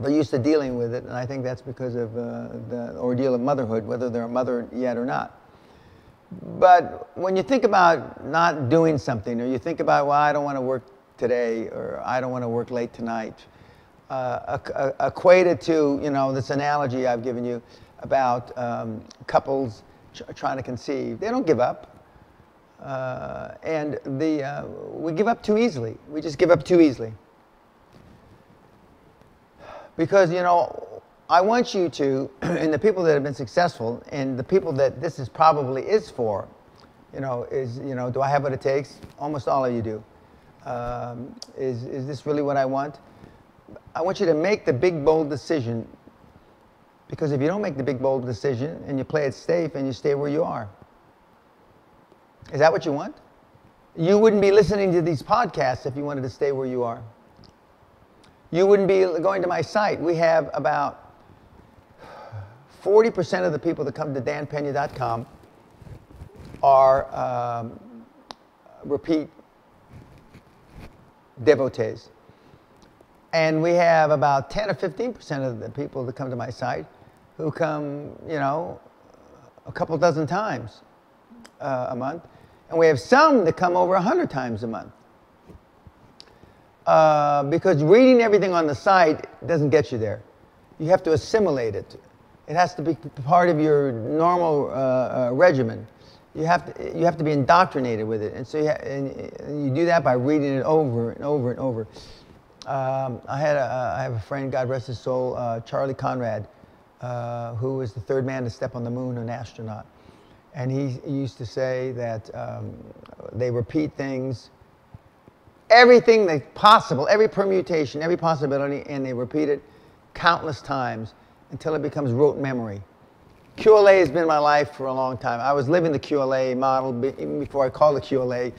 they're used to dealing with it, and I think that's because of uh, the ordeal of motherhood, whether they're a mother yet or not. But when you think about not doing something, or you think about, well, I don't want to work today, or I don't want to work late tonight. Uh, equated to, you know, this analogy I've given you about um, couples trying to conceive. They don't give up. Uh, and the, uh, we give up too easily. We just give up too easily. Because, you know, I want you to, and the people that have been successful, and the people that this is probably is for, you know, is, you know, do I have what it takes? Almost all of you do um, is, is this really what I want? I want you to make the big, bold decision because if you don't make the big, bold decision and you play it safe and you stay where you are, is that what you want? You wouldn't be listening to these podcasts if you wanted to stay where you are. You wouldn't be going to my site. We have about 40% of the people that come to danpena.com are um, repeat devotees. And we have about 10 or 15% of the people that come to my site who come, you know, a couple dozen times uh, a month. And we have some that come over 100 times a month. Uh, because reading everything on the site doesn't get you there. You have to assimilate it. It has to be part of your normal uh, uh regimen you have to you have to be indoctrinated with it, and so you, and you do that by reading it over and over and over. Um, I had a, I have a friend, God rest his soul, uh, Charlie Conrad, uh, who was the third man to step on the moon, an astronaut, and he, he used to say that um, they repeat things, everything that possible, every permutation, every possibility, and they repeat it countless times until it becomes rote memory. QLA has been my life for a long time. I was living the QLA model even before I called it QLA,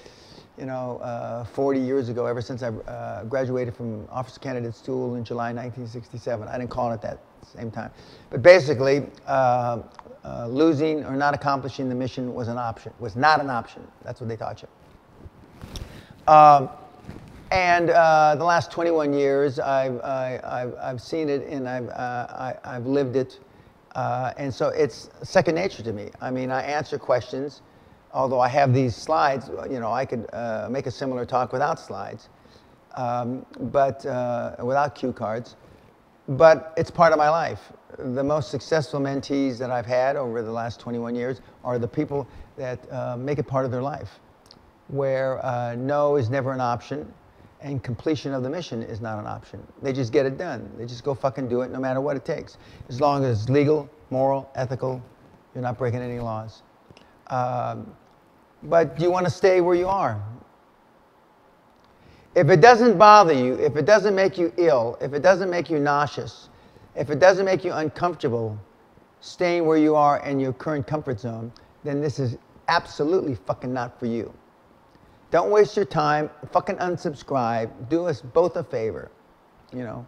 you know, uh, 40 years ago, ever since I uh, graduated from Officer Candidate School in July 1967. I didn't call it that same time. But basically, uh, uh, losing or not accomplishing the mission was an option, was not an option. That's what they taught you. Um, and uh, the last 21 years, I've, I, have I've seen it and I've, uh, I, I've lived it uh, and so it's second nature to me. I mean, I answer questions, although I have these slides, you know, I could uh, make a similar talk without slides, um, but uh, without cue cards. But it's part of my life. The most successful mentees that I've had over the last 21 years are the people that uh, make it part of their life, where no is never an option and completion of the mission is not an option. They just get it done. They just go fucking do it no matter what it takes. As long as it's legal, moral, ethical, you're not breaking any laws. Um, but you want to stay where you are. If it doesn't bother you, if it doesn't make you ill, if it doesn't make you nauseous, if it doesn't make you uncomfortable staying where you are in your current comfort zone, then this is absolutely fucking not for you. Don't waste your time. Fucking unsubscribe. Do us both a favor. You know.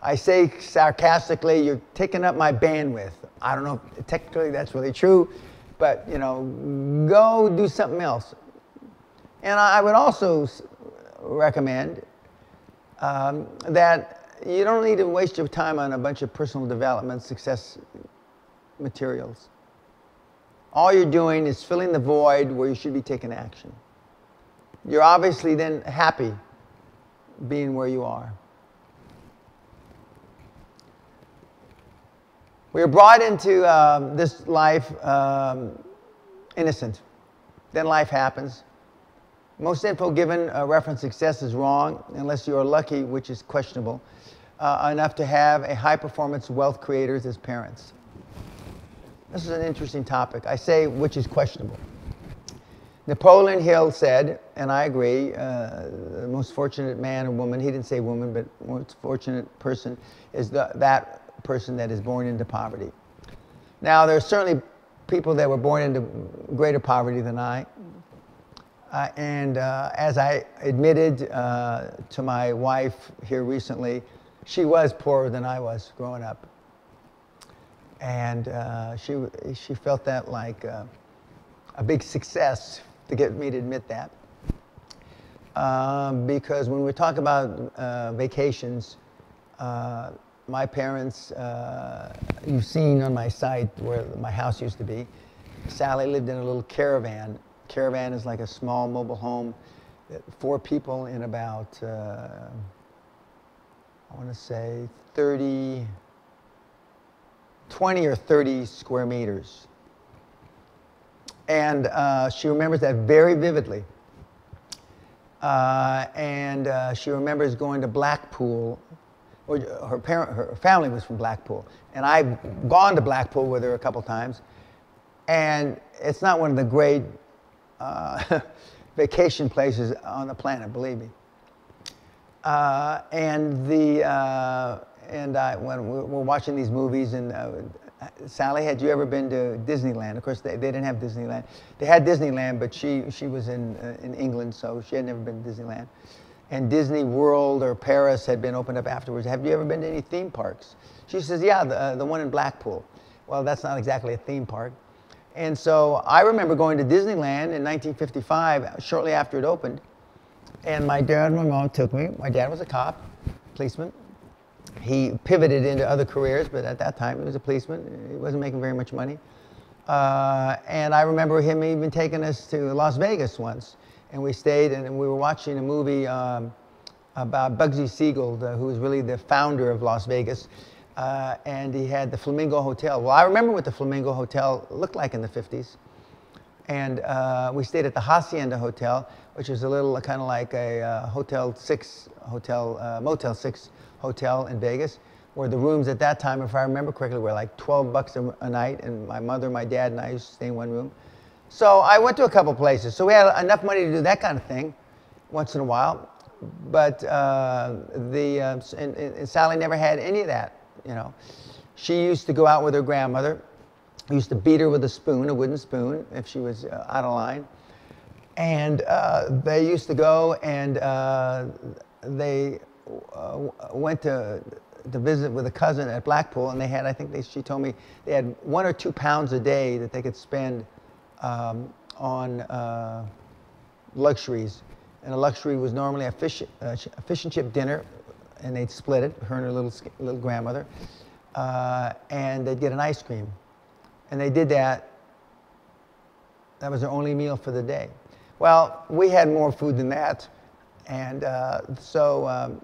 I say sarcastically, you're taking up my bandwidth. I don't know if technically that's really true, but you know, go do something else. And I would also recommend um, that you don't need to waste your time on a bunch of personal development success materials. All you're doing is filling the void where you should be taking action. You're obviously then happy being where you are. We are brought into um, this life um, innocent. Then life happens. Most info given uh, reference success is wrong unless you are lucky, which is questionable, uh, enough to have a high performance wealth creators as parents. This is an interesting topic. I say which is questionable. Napoleon Hill said, and I agree, uh, the most fortunate man or woman, he didn't say woman, but most fortunate person is the, that person that is born into poverty. Now, there are certainly people that were born into greater poverty than I. Uh, and uh, as I admitted uh, to my wife here recently, she was poorer than I was growing up. And uh, she, she felt that like uh, a big success to get me to admit that. Um, because when we talk about uh, vacations, uh, my parents, uh, you've seen on my site where my house used to be, Sally lived in a little caravan. Caravan is like a small mobile home, four people in about, uh, I want to say 30, 20 or 30 square meters. And uh, she remembers that very vividly. Uh, and uh, she remembers going to Blackpool. Or her, parent, her family was from Blackpool. And I've gone to Blackpool with her a couple times. And it's not one of the great uh, vacation places on the planet, believe me. Uh, and the, uh, and I, when we're watching these movies and Sally, had you ever been to Disneyland? Of course, they, they didn't have Disneyland. They had Disneyland, but she, she was in, uh, in England, so she had never been to Disneyland. And Disney World or Paris had been opened up afterwards. Have you ever been to any theme parks? She says, yeah, the, uh, the one in Blackpool. Well, that's not exactly a theme park. And so I remember going to Disneyland in 1955, shortly after it opened. And my dad and my mom took me. My dad was a cop, policeman, he pivoted into other careers, but at that time he was a policeman. He wasn't making very much money. Uh, and I remember him even taking us to Las Vegas once. And we stayed and we were watching a movie um, about Bugsy Siegel, the, who was really the founder of Las Vegas. Uh, and he had the Flamingo Hotel. Well, I remember what the Flamingo Hotel looked like in the 50s. And uh, we stayed at the Hacienda Hotel, which is a little kind of like a uh, Hotel 6, Hotel, uh, Motel 6 hotel in Vegas, where the rooms at that time, if I remember correctly, were like 12 bucks a, a night, and my mother, my dad, and I used to stay in one room. So I went to a couple places. So we had enough money to do that kind of thing once in a while. But uh, the, uh, and, and Sally never had any of that, you know. She used to go out with her grandmother, used to beat her with a spoon, a wooden spoon, if she was uh, out of line. And uh, they used to go and uh, they went to to visit with a cousin at Blackpool, and they had, I think they, she told me, they had one or two pounds a day that they could spend um, on uh, luxuries. And a luxury was normally a fish, uh, a fish and chip dinner, and they'd split it, her and her little, little grandmother, uh, and they'd get an ice cream. And they did that. That was their only meal for the day. Well, we had more food than that. And uh, so um,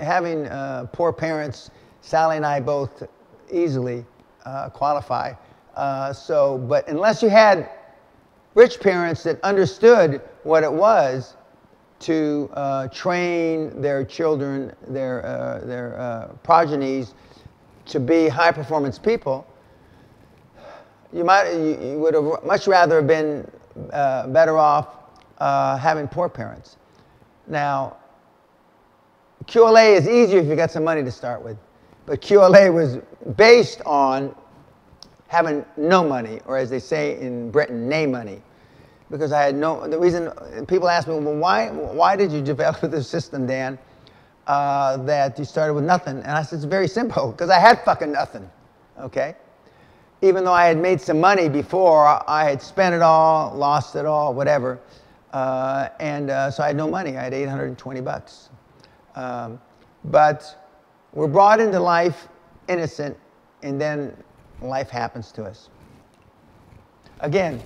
having uh, poor parents, Sally and I both easily uh, qualify. Uh, so, but unless you had rich parents that understood what it was to uh, train their children, their, uh, their uh, progenies, to be high performance people, you, might, you, you would have much rather been better off having poor parents. Now, QLA is easier if you got some money to start with. But QLA was based on having no money, or as they say in Britain, nay money. Because I had no, the reason, people ask me, well, why, why did you develop this system, Dan, uh, that you started with nothing? And I said, it's very simple, because I had fucking nothing, okay? Even though I had made some money before, I had spent it all, lost it all, whatever. Uh, and uh, so I had no money. I had 820 bucks. Um, but we're brought into life innocent, and then life happens to us. Again,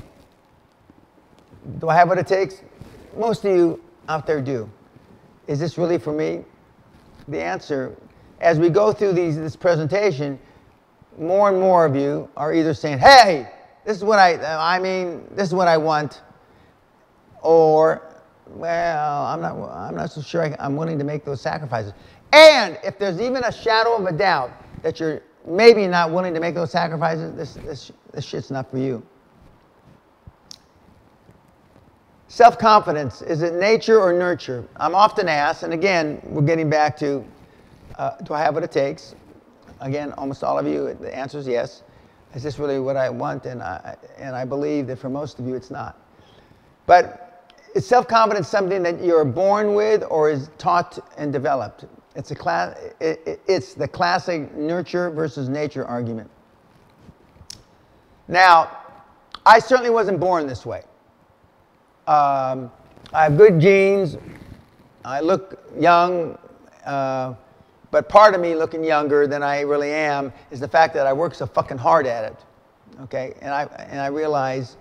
do I have what it takes? Most of you out there do. Is this really for me? The answer, as we go through these, this presentation, more and more of you are either saying, hey, this is what I, I mean, this is what I want, or, well, I'm not, I'm not so sure I, I'm willing to make those sacrifices. And if there's even a shadow of a doubt that you're maybe not willing to make those sacrifices, this, this, this shit's not for you. Self confidence, is it nature or nurture? I'm often asked, and again, we're getting back to uh, do I have what it takes? Again, almost all of you, the answer is yes. Is this really what I want? And I, and I believe that for most of you, it's not. But is self confidence something that you're born with or is taught and developed? It's, a class, it, it, it's the classic nurture versus nature argument. Now, I certainly wasn't born this way. Um, I have good genes. I look young, uh, but part of me looking younger than I really am is the fact that I work so fucking hard at it. Okay, and I and I realize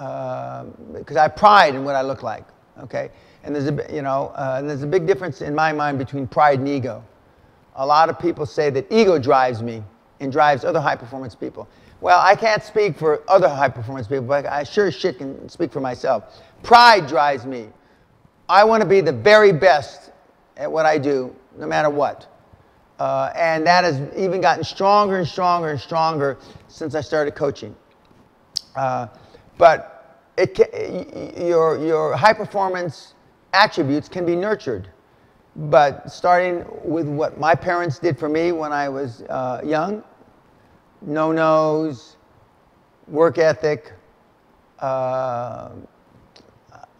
because uh, I pride in what I look like. Okay, and there's a, you know, uh, there's a big difference in my mind between pride and ego. A lot of people say that ego drives me and drives other high performance people. Well, I can't speak for other high performance people, but I sure as shit can speak for myself. Pride drives me. I want to be the very best at what I do, no matter what. Uh, and that has even gotten stronger and stronger and stronger since I started coaching. Uh, but it, your, your high performance attributes can be nurtured. But starting with what my parents did for me when I was uh, young no nos, work ethic. Uh,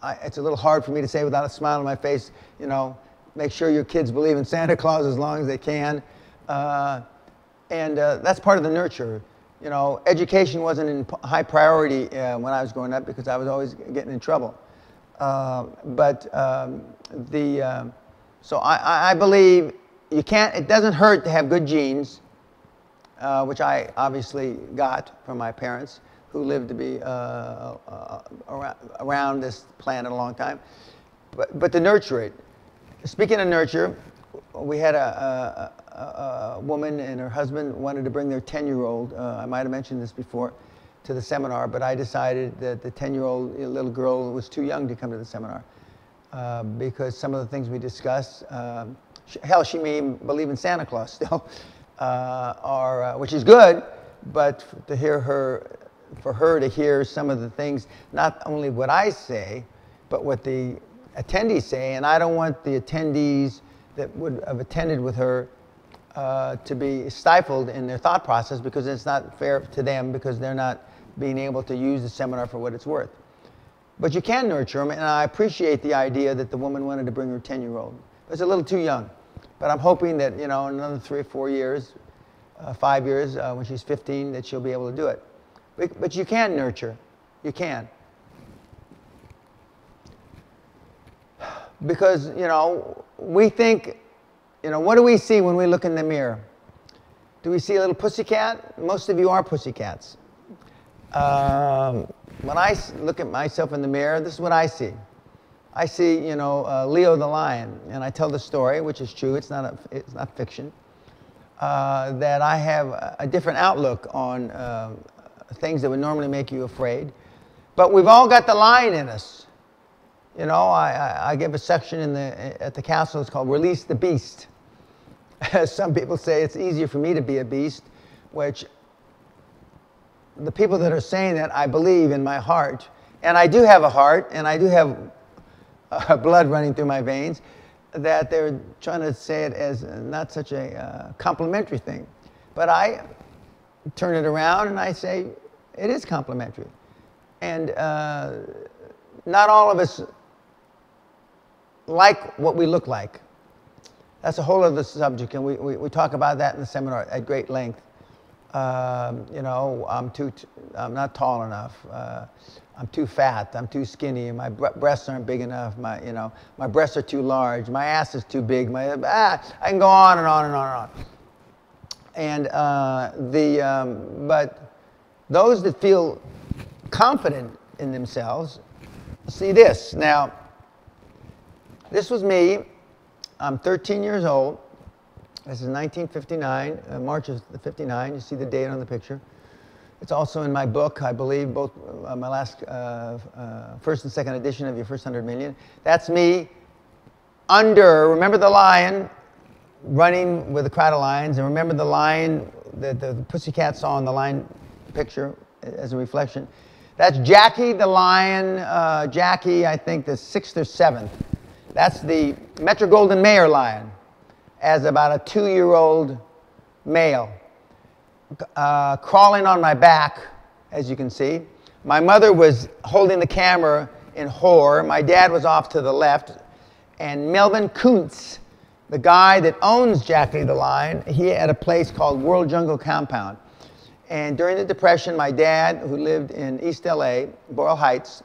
I, it's a little hard for me to say without a smile on my face, you know, make sure your kids believe in Santa Claus as long as they can. Uh, and uh, that's part of the nurture. You know, education wasn't in high priority uh, when I was growing up because I was always getting in trouble. Uh, but um, the, um, so I, I believe you can't, it doesn't hurt to have good genes, uh, which I obviously got from my parents who lived to be uh, uh, around, around, this planet a long time. But, but to nurture it. Speaking of nurture, we had a, a, a woman and her husband wanted to bring their 10 year old, uh, I might have mentioned this before, to the seminar, but I decided that the 10 year old little girl was too young to come to the seminar uh, because some of the things we discussed, um, hell, she may believe in Santa Claus still, uh, are, uh, which is good, but to hear her, for her to hear some of the things, not only what I say, but what the attendees say, and I don't want the attendees that would have attended with her uh, to be stifled in their thought process because it's not fair to them because they're not being able to use the seminar for what it's worth. But you can nurture them, and I appreciate the idea that the woman wanted to bring her 10 year old. It's a little too young. But I'm hoping that, you know, in another three or four years, uh, five years, uh, when she's 15, that she'll be able to do it. But, but you can nurture. You can. Because, you know, we think, you know, what do we see when we look in the mirror? Do we see a little pussycat? Most of you are pussycats. Um, when I look at myself in the mirror, this is what I see. I see, you know, uh, Leo the lion, and I tell the story, which is true. It's not, a, it's not fiction. Uh, that I have a different outlook on uh, things that would normally make you afraid. But we've all got the lion in us. You know, I, I, I give a section in the, at the castle, it's called Release the Beast. Some people say it's easier for me to be a beast, which the people that are saying that, I believe in my heart. And I do have a heart, and I do have uh, blood running through my veins, that they're trying to say it as not such a uh, complimentary thing. But I turn it around and I say, it is complimentary. And uh, not all of us like what we look like. That's a whole other subject, and we, we, we talk about that in the seminar at great length. Um, you know, I'm too, t- I'm not tall enough. Uh, I'm too fat. I'm too skinny. My bre- breasts aren't big enough. My, you know, my breasts are too large. My ass is too big. My, ah, I can go on and on and on and on. And uh, the, um, but those that feel confident in themselves see this. Now, this was me. I'm 13 years old. This is 1959, uh, March of 59. You see the date on the picture. It's also in my book, I believe, both uh, my last uh, uh first and second edition of Your First 100 Million. That's me under, remember the lion running with a crowd of lions, and remember the lion that the, the pussycat saw in the lion picture as a reflection. That's Jackie the lion, uh, Jackie, I think the sixth or seventh. That's the Metro Goldwyn Mayer lion as about a two year old male, uh, crawling on my back, as you can see. My mother was holding the camera in horror. My dad was off to the left. And Melvin Koontz, the guy that owns Jackie the Lion, he had a place called World Jungle Compound. And during the Depression, my dad, who lived in East LA, Boyle Heights,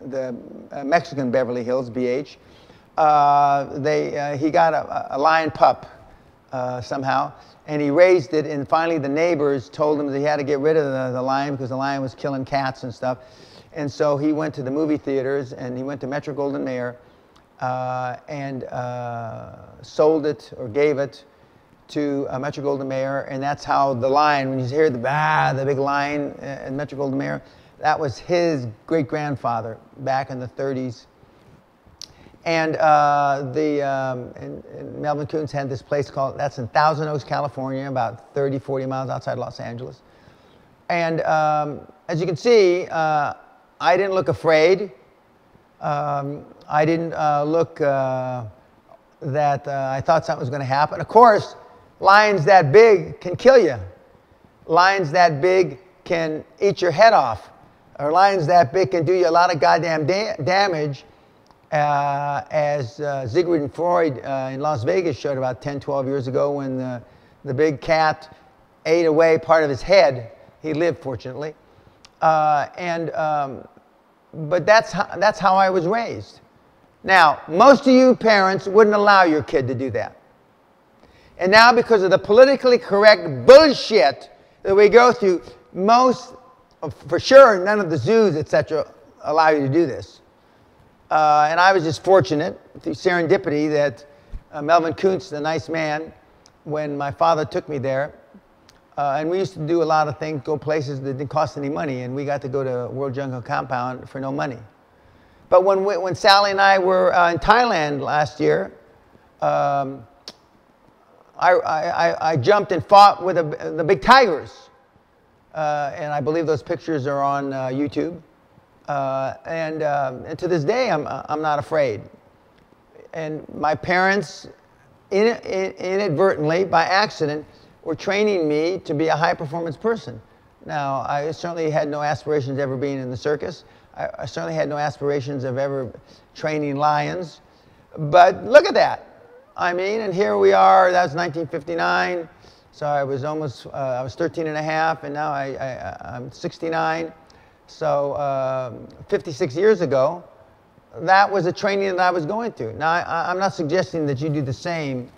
the uh, Mexican Beverly Hills, BH, they, uh, he got a, a lion pup uh, somehow, and he raised it, and finally the neighbors told him that he had to get rid of the, the lion because the lion was killing cats and stuff. And so he went to the movie theaters, and he went to Metro Goldwyn Mayer, uh, and uh, sold it or gave it to uh, Metro Goldwyn Mayer, and that's how the lion, when you hear the ah, the big lion in Metro Goldwyn Mayer, that was his great grandfather back in the 30s and uh, the um, and, and Melvin Koontz had this place called that's in Thousand Oaks, California, about 30, 40 miles outside Los Angeles. And um, as you can see, uh, I didn't look afraid. Um, I didn't uh, look uh, that uh, I thought something was going to happen. Of course, lions that big can kill you. Lions that big can eat your head off. Or lions that big can do you a lot of goddamn da- damage uh, as uh, Sigmund Freud uh, in Las Vegas showed about 10, 12 years ago when the, the big cat ate away part of his head. He lived, fortunately. Uh, and, um, but that's how, that's how I was raised. Now, most of you parents wouldn't allow your kid to do that. And now, because of the politically correct bullshit that we go through, most, for sure, none of the zoos, etc., allow you to do this. Uh, and I was just fortunate through serendipity that uh, Melvin Koontz, the nice man, when my father took me there, uh, and we used to do a lot of things, go places that didn't cost any money, and we got to go to World Jungle Compound for no money. But when, we, when Sally and I were uh, in Thailand last year, um, I, I, I, jumped and fought with a, the big tigers. Uh, and I believe those pictures are on uh, YouTube. Uh, and, um, and, to this day, I'm, I'm not afraid. And my parents, in, in, inadvertently, by accident, were training me to be a high performance person. Now, I certainly had no aspirations of ever being in the circus. I, I certainly had no aspirations of ever training lions. But look at that. I mean, and here we are, that was 1959. So I was almost, uh, I was 13 and a half, and now I, I, I'm 69. So uh, 56 years ago, that was a training that I was going through. Now, I, am not suggesting that you do the same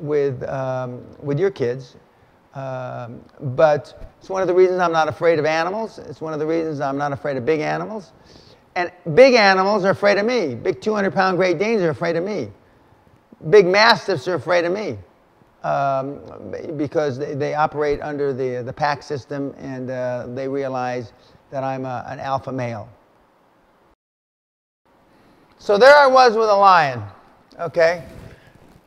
with, um, with your kids, um, but it's one of the reasons I'm not afraid of animals. It's one of the reasons I'm not afraid of big animals. And big animals are afraid of me. Big 200 pound Great Danes are afraid of me. Big Mastiffs are afraid of me um, because they, they, operate under the, the pack system and uh, they realize that I'm a, an alpha male. So there I was with a lion, okay?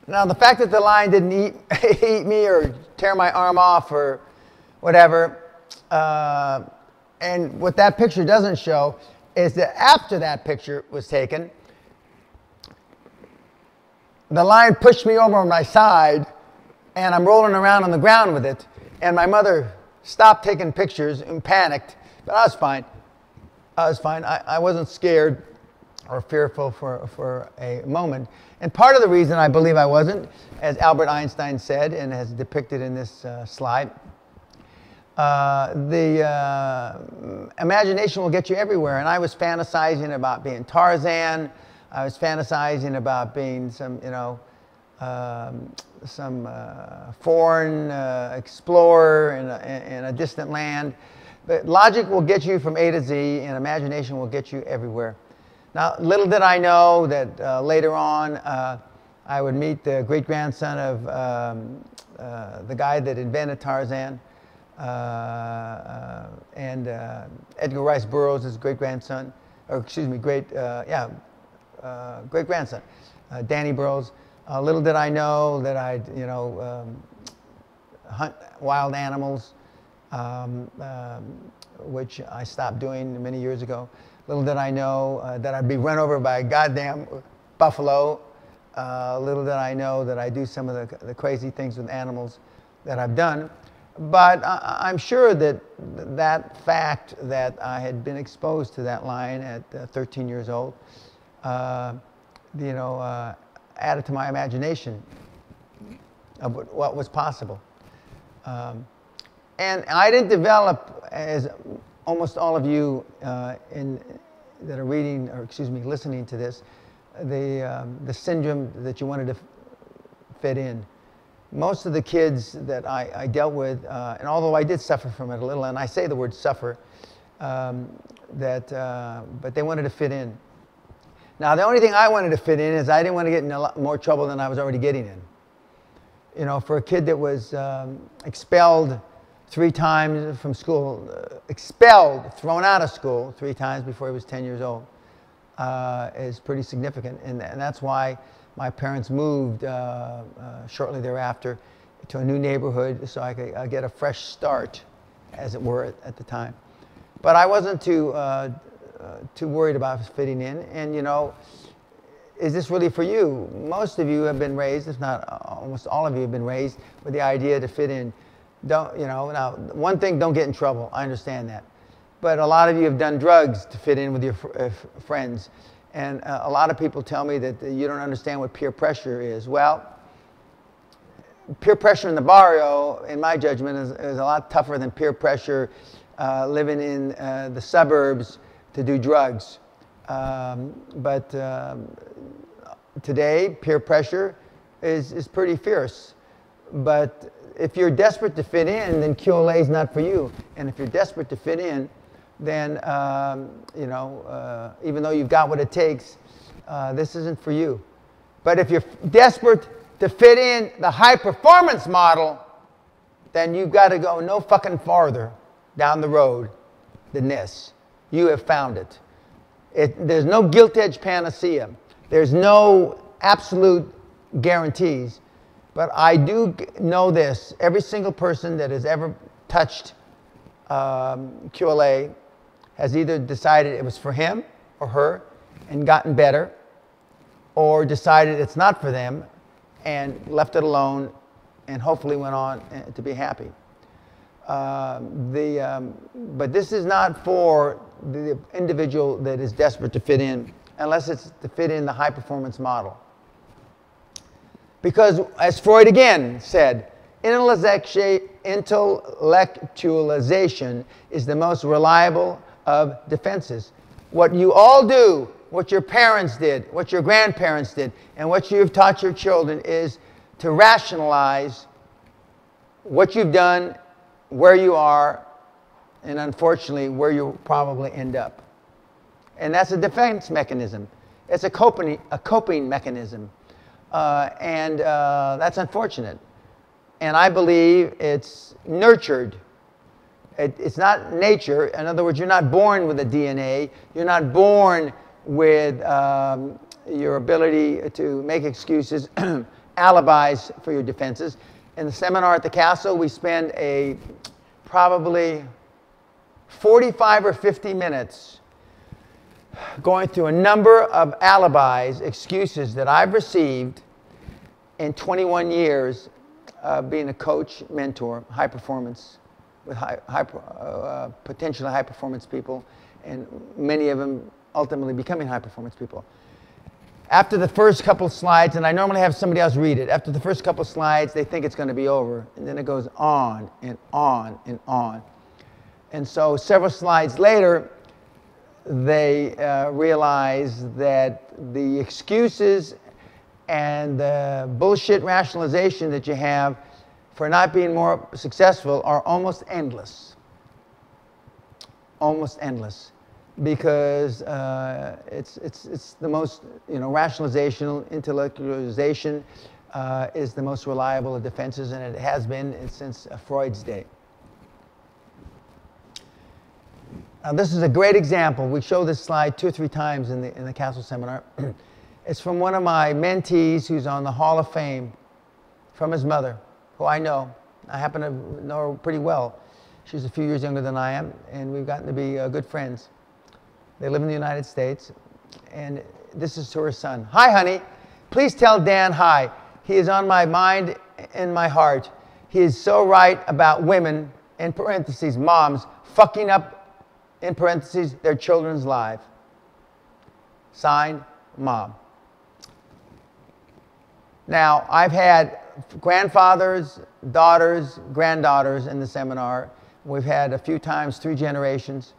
Now, the fact that the lion didn't eat, eat me or tear my arm off or whatever, uh, and what that picture doesn't show is that after that picture was taken, the lion pushed me over on my side and I'm rolling around on the ground with it, and my mother stopped taking pictures and panicked, but I was fine. I was fine. I, I wasn't scared or fearful for, for a moment. And part of the reason I believe I wasn't, as Albert Einstein said and as depicted in this uh, slide, uh, the uh, imagination will get you everywhere. And I was fantasizing about being Tarzan. I was fantasizing about being some, you know, um, some uh, foreign uh, explorer in a, in a distant land. But logic will get you from A to Z, and imagination will get you everywhere. Now, little did I know that uh, later on uh, I would meet the great grandson of um, uh, the guy that invented Tarzan. Uh, uh, and uh, Edgar Rice Burroughs, his great grandson, or excuse me, great, yeah, great grandson, Danny Burroughs. little did I know that I'd, you know, um, hunt wild animals, um, um, which I stopped doing many years ago. Little did I know uh, that I'd be run over by a goddamn buffalo. Uh, little did I know that I do some of the, the crazy things with animals that I've done. But I, am sure that that fact that I had been exposed to that line at uh, 13 years old, uh, you know, uh, added to my imagination of what was possible. Um, and I didn't develop, as almost all of you uh, in, that are reading, or excuse me, listening to this, the, um, the syndrome that you wanted to fit in most of the kids that I, I dealt with, uh, and although I did suffer from it a little, and I say the word suffer, um, that, uh, but they wanted to fit in. Now, the only thing I wanted to fit in is I didn't want to get in a lot more trouble than I was already getting in. You know, for a kid that was um, expelled three times from school, uh, expelled, thrown out of school three times before he was 10 years old, uh, is pretty significant. And, and that's why my parents moved uh, uh, shortly thereafter to a new neighborhood so I could uh, get a fresh start, as it were, at, at the time. But I wasn't too, too worried about fitting in. And, you know, is this really for you? Most of you have been raised, if not almost all of you have been raised with the idea to fit in. Don't, you know, now, one thing, don't get in trouble. I understand that. But a lot of you have done drugs to fit in with your uh, friends. And uh, a lot of people tell me that you don't understand what peer pressure is. Well, peer pressure in the barrio, in my judgment, is, is a lot tougher than peer pressure uh, living in uh, the suburbs to do drugs. Um, but um, today, peer pressure is, is pretty fierce. But if you're desperate to fit in, then QLA is not for you. And if you're desperate to fit in, then um, you know, uh, even though you've got what it takes, uh, this isn't for you. But if you're desperate to fit in the high performance model, then you've got to go no fucking farther down the road than this. You have found it. it there's no gilt edge panacea. There's no absolute guarantees. But I do know this every single person that has ever touched um, QLA has either decided it was for him or her and gotten better, or decided it's not for them and left it alone and hopefully went on eh, to be happy. Uh, the, um, but this is not for the individual that is desperate to fit in, unless it's to fit in the high performance model. Because, as Freud again said, intellectualization is the most reliable of defenses. What you all do, what your parents did, what your grandparents did, and what you've taught your children is to rationalize what you've done, where you are, and unfortunately, where you'll probably end up. And that's a defense mechanism. It's a coping, a coping mechanism. Uh, and uh, that's unfortunate. And I believe it's nurtured it, it's not nature. In other words, you're not born with a DNA. You're not born with um, your ability to make excuses, alibis for your defenses. In the seminar at the castle, we spend a probably 45 or 50 minutes going through a number of alibis, excuses that I've received in 21 years of being a coach, mentor, high performance with high, high uh, potential high performance people, and many of them ultimately becoming high performance people. After the first couple slides, and I normally have somebody else read it, after the first couple slides, they think it's going to be over, and then it goes on and on and on. And so several slides later, they uh, realize that the excuses and the bullshit rationalization that you have for not being more successful are almost endless. Almost endless. Because uh, it's, it's, it's the most, you know, rationalization, intellectualization uh, is the most reliable of defenses, and it has been since Freud's day. Now, this is a great example. We show this slide two or three times in the, in the Castle seminar. it's from one of my mentees who's on the Hall of Fame from his mother, who I know. I happen to know her pretty well. She's a few years younger than I am, and we've gotten to be uh, good friends. They live in the United States, and this is to her son. Hi, honey. Please tell Dan hi. He is on my mind and my heart. He is so right about women, in parentheses, moms, fucking up in parentheses, their children's life. Signed, Mom. Now, I've had grandfathers, daughters, granddaughters in the seminar. We've had a few times three generations,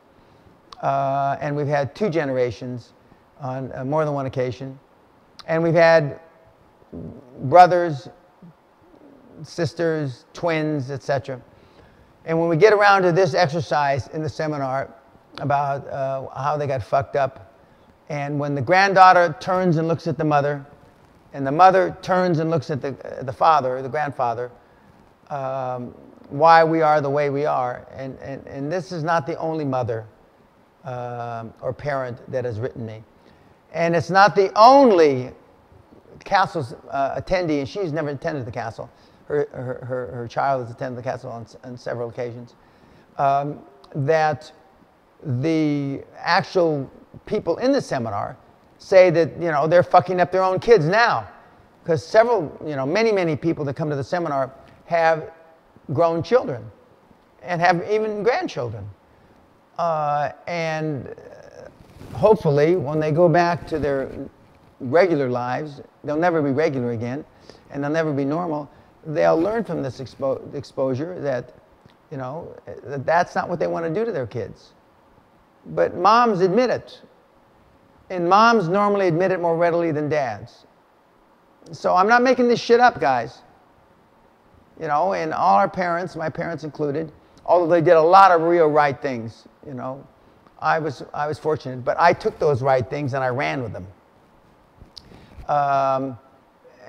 uh, and we've had two generations on uh, more than one occasion. And we've had brothers, sisters, twins, etc. And when we get around to this exercise in the seminar, about uh, how they got fucked up. And when the granddaughter turns and looks at the mother, and the mother turns and looks at the, uh, the father, the grandfather, um, why we are the way we are. And, and, and this is not the only mother um, or parent that has written me. And it's not the only castle's uh, attendee, and she's never attended the castle. Her, her, her, her child has attended the castle on, on several occasions. Um, that the actual people in the seminar say that, you know, they're fucking up their own kids now. Because several, you know, many, many people that come to the seminar have grown children and have even grandchildren. Uh, and hopefully, when they go back to their regular lives, they'll never be regular again and they'll never be normal. They'll learn from this expo exposure that, you know, that that's not what they want to do to their kids. But moms admit it. And moms normally admit it more readily than dads. So I'm not making this shit up, guys. You know, and all our parents, my parents included, although they did a lot of real right things, you know, I was, I was fortunate. But I took those right things and I ran with them. Um,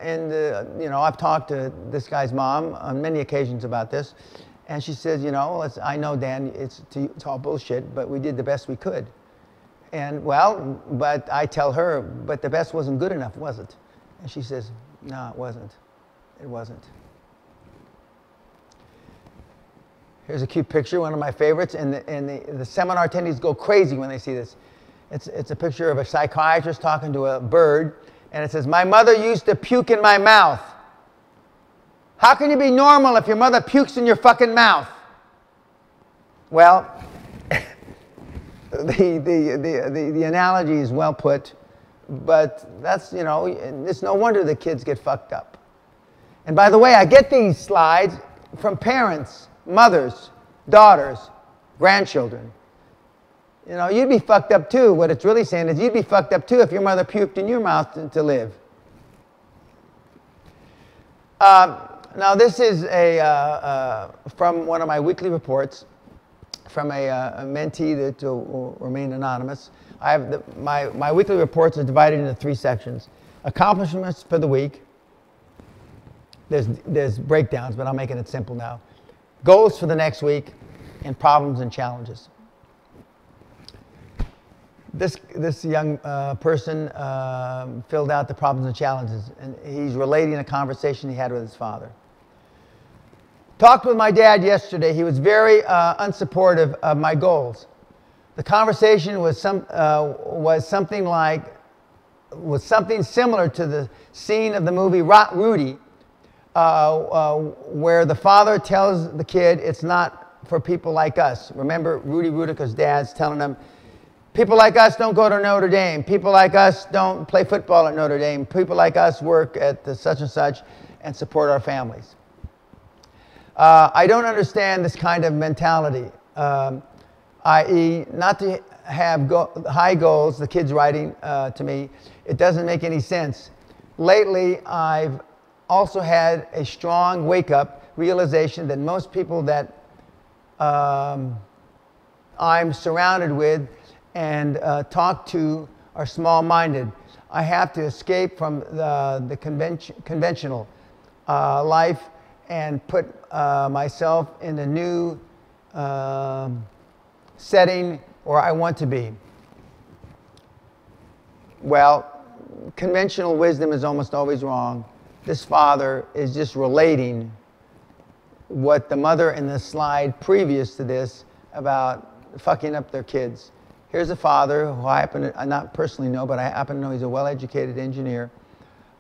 and, uh, you know, I've talked to this guy's mom on many occasions about this. And she says, you know, I know, Dan, it's, it's all bullshit, but we did the best we could. And well, but I tell her, but the best wasn't good enough, was it? And she says, no, it wasn't. It wasn't. Here's a cute picture, one of my favorites, and the, and the, the seminar attendees go crazy when they see this. It's, it's a picture of a psychiatrist talking to a bird, and it says, My mother used to puke in my mouth. How can you be normal if your mother pukes in your fucking mouth? Well, the, the, the, the, the analogy is well put, but that's, you know, it's no wonder the kids get fucked up. And by the way, I get these slides from parents, mothers, daughters, grandchildren. You know, you'd be fucked up too. What it's really saying is you'd be fucked up too if your mother puked in your mouth to, to live. Um, now, this is a, uh, uh, from one of my weekly reports from a, uh, a mentee that will remain anonymous. I have the, my, my weekly reports are divided into three sections. Accomplishments for the week. There's, there's breakdowns, but I'm making it simple now. Goals for the next week, and problems and challenges. This, this young uh, person um, filled out the problems and challenges, and he's relating a conversation he had with his father. Talked with my dad yesterday. He was very uh, unsupportive of my goals. The conversation was, some, uh, was something like, was something similar to the scene of the movie Rot Rudy, uh, uh, where the father tells the kid it's not for people like us. Remember Rudy Ruettiger's dad's telling them, people like us don't go to Notre Dame. People like us don't play football at Notre Dame. People like us work at the such and such and support our families. Uh, I don't understand this kind of mentality, um, i.e., not to have go high goals, the kids writing uh, to me, it doesn't make any sense. Lately, I've also had a strong wake up realization that most people that um, I'm surrounded with and uh, talk to are small minded. I have to escape from the, the convention, conventional uh, life and put uh, myself in a new um, setting where I want to be. Well, conventional wisdom is almost always wrong. This father is just relating what the mother in the slide previous to this about fucking up their kids. Here's a father who I happen to I not personally know, but I happen to know he's a well educated engineer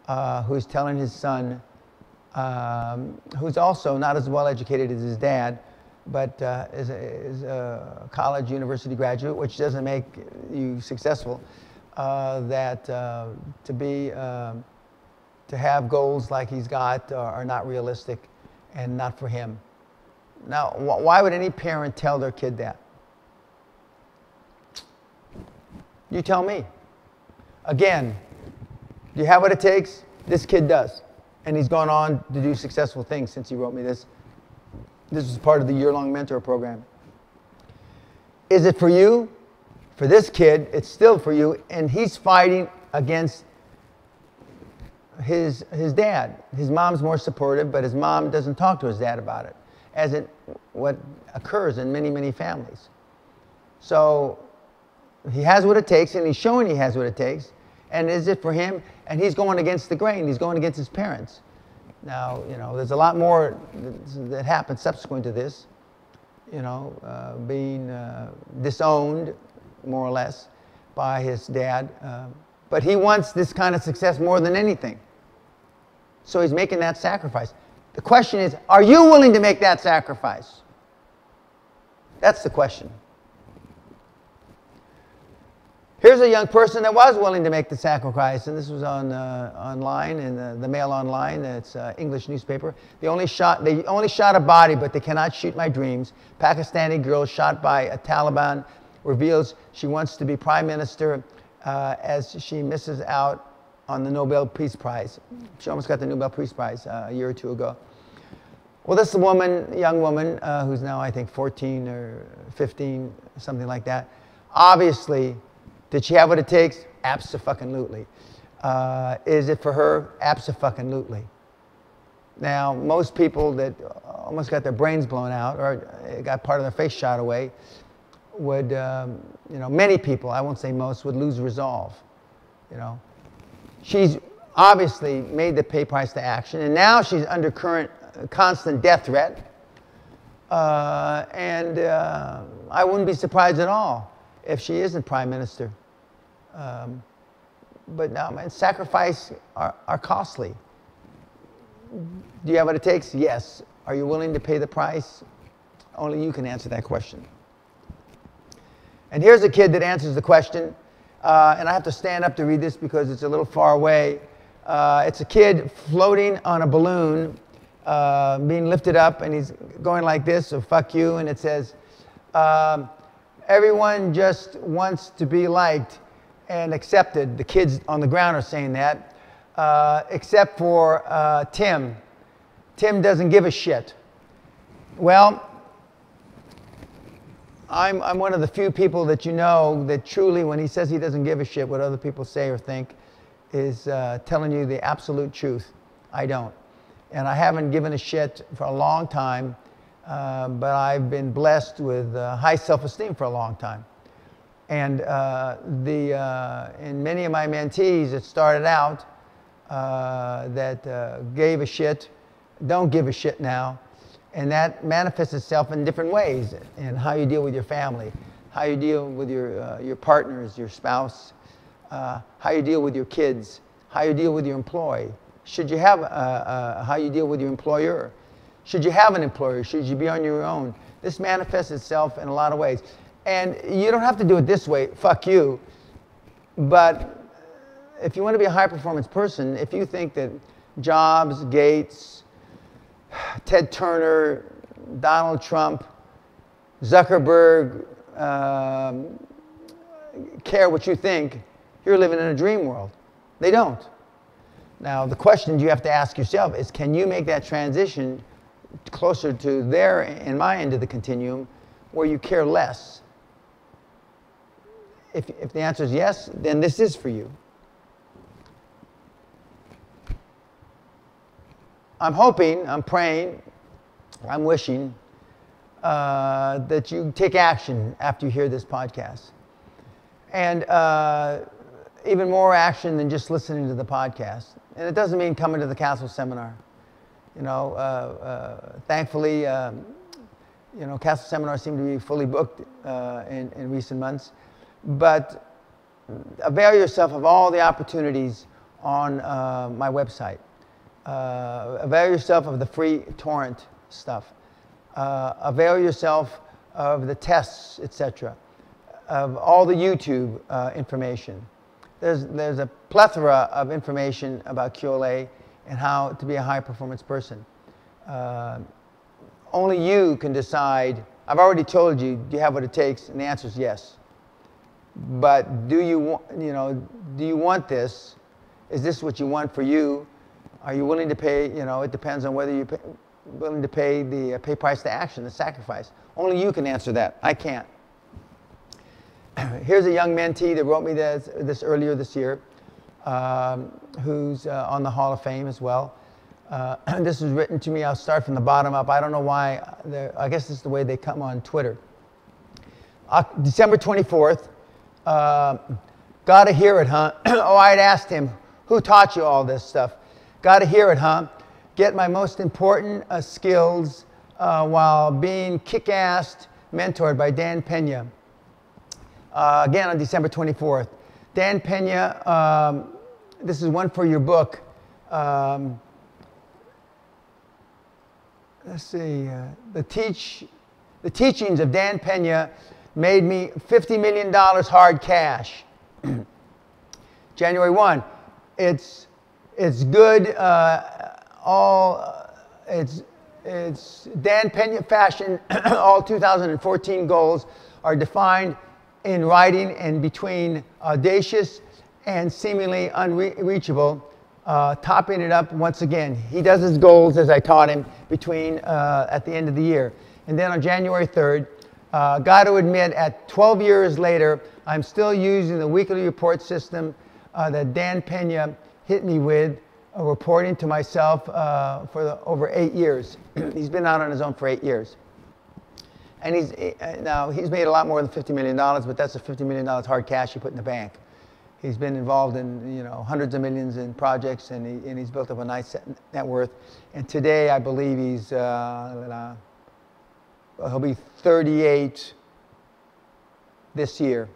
uh, who's telling his son, um, who's also not as well educated as his dad, but uh, is, a, is, a, college university graduate, which doesn't make you successful, uh, that uh, to be, um, to have goals like he's got are, not realistic and not for him. Now, wh why would any parent tell their kid that? You tell me. Again, do you have what it takes? This kid does. And he's gone on to do successful things since he wrote me this. This is part of the year long mentor program. Is it for you? For this kid, it's still for you, and he's fighting against his, his dad. His mom's more supportive, but his mom doesn't talk to his dad about it, as it what occurs in many, many families. So he has what it takes, and he's showing he has what it takes. And is it for him? And he's going against the grain. He's going against his parents. Now, you know, there's a lot more that happened subsequent to this. You know, uh, being uh, disowned, more or less, by his dad. Uh, but he wants this kind of success more than anything. So he's making that sacrifice. The question is, are you willing to make that sacrifice? That's the question. Here's a young person that was willing to make the sacrifice, and this was on uh, online in the, the, Mail Online. It's uh, English newspaper. They only shot they only shot a body, but they cannot shoot my dreams. Pakistani girl shot by a Taliban reveals she wants to be prime minister uh, as she misses out on the Nobel Peace Prize. She almost got the Nobel Peace Prize uh, a year or two ago. Well, this woman, young woman, uh, who's now I think 14 or 15, something like that. Obviously, did she have what it takes? Absolutely. Uh, is it for her? Absolutely. Now, most people that almost got their brains blown out or got part of their face shot away would, um, you know, many people, I won't say most, would lose resolve. You know, she's obviously made the pay price to action, and now she's under current constant death threat. Uh, and uh, I wouldn't be surprised at all if she isn't prime minister. Um, but now, man, sacrifice are, are costly. Do you have what it takes? Yes. Are you willing to pay the price? Only you can answer that question. And here's a kid that answers the question uh, and I have to stand up to read this because it's a little far away. Uh, it's a kid floating on a balloon, uh, being lifted up, and he's going like this, so fuck you, and it says, um, everyone just wants to be liked and accepted. The kids on the ground are saying that, uh, except for uh, Tim. Tim doesn't give a shit. Well, I'm, I'm one of the few people that you know that truly, when he says he doesn't give a shit what other people say or think, is uh, telling you the absolute truth. I don't. And I haven't given a shit for a long time, uh, but I've been blessed with uh, high self esteem for a long time. And uh, the, uh, in many of my mentees, it started out uh, that gave a shit, don't give a shit now and that manifests itself in different ways in how you deal with your family, how you deal with your, uh, your partners, your spouse, uh, how you deal with your kids, how you deal with your employee. Should you have uh, uh how you deal with your employer? Should you have an employer? Should you be on your own? This manifests itself in a lot of ways. And you don't have to do it this way, fuck you. But if you want to be a high performance person, if you think that Jobs, Gates, Ted Turner, Donald Trump, Zuckerberg um, care what you think, you're living in a dream world. They don't. Now, the question you have to ask yourself is can you make that transition closer to their and my end of the continuum where you care less? If, if the answer is yes, then this is for you. I'm hoping, I'm praying, I'm wishing uh, that you take action after you hear this podcast. And uh, even more action than just listening to the podcast. And it doesn't mean coming to the Castle seminar. You know, uh, uh thankfully, um, you know, Castle seminars seem to be fully booked uh, in, in recent months. But avail yourself of all the opportunities on uh, my website uh, avail yourself of the free torrent stuff. Uh, avail yourself of the tests, etc., of all the YouTube uh, information. There's, there's a plethora of information about QLA and how to be a high performance person. Uh, only you can decide. I've already told you, do you have what it takes? And the answer is yes. But do you, want, you know, do you want this? Is this what you want for you? Are you willing to pay, you know, it depends on whether you're willing to pay the uh, pay price to action, the sacrifice. Only you can answer that. I can't. Here's a young mentee that wrote me this, this earlier this year, um, who's uh, on the Hall of Fame as well. Uh, this was written to me. I'll start from the bottom up. I don't know why. I guess is the way they come on Twitter. Uh, December 24th. Uh, gotta hear it, huh? oh, I'd asked him, who taught you all this stuff? Got to hear it, huh? Get my most important uh, skills uh, while being kick assed, mentored by Dan Pena. Uh, again on December 24th. Dan Pena, um, this is one for your book. Um, let's see, uh, the, teach, the teachings of Dan Pena made me $50 million hard cash. January 1. It's it's good. Uh, all uh, it's it's Dan Pena fashion. all 2014 goals are defined in writing and between audacious and seemingly unreachable. Uh, topping it up once again. He does his goals as I taught him between uh, at the end of the year. And then on January 3rd, uh, got to admit, at 12 years later, I'm still using the weekly report system uh, that Dan Pena hit me with uh, reporting to myself uh, for the, over eight years. he's been out on his own for eight years. And he's, uh, now, he's made a lot more than $50 million, but that's a $50 million hard cash you put in the bank. He's been involved in you know, hundreds of millions in projects, and, he, and he's built up a nice net worth. And today, I believe he's, uh, he'll be 38 this year.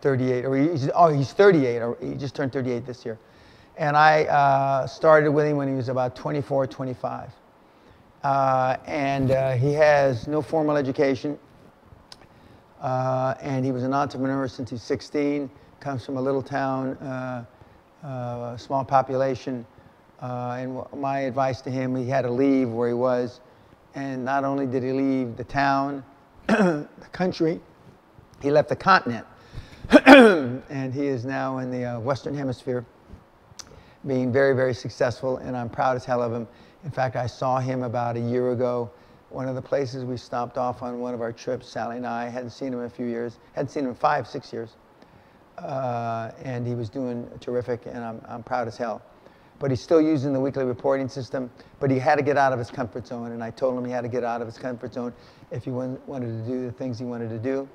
38, or he's, oh, he's 38, or he just turned 38 this year. And I uh, started with him when he was about 24, 25. Uh, and uh, he has no formal education. Uh, and he was an entrepreneur since he's 16, comes from a little town, uh, uh, small population. and my advice to him, he had to leave where he was. And not only did he leave the town, the country, he left the continent. and he is now in the uh, Western Hemisphere, being very, very successful, and I'm proud as hell of him. In fact, I saw him about a year ago. One of the places we stopped off on one of our trips, Sally and I, hadn't seen him in a few years, hadn't seen him in five, six years. Uh, and he was doing terrific, and I'm, I'm proud as hell. But he's still using the weekly reporting system, but he had to get out of his comfort zone, and I told him he had to get out of his comfort zone if he wanted to do the things he wanted to do.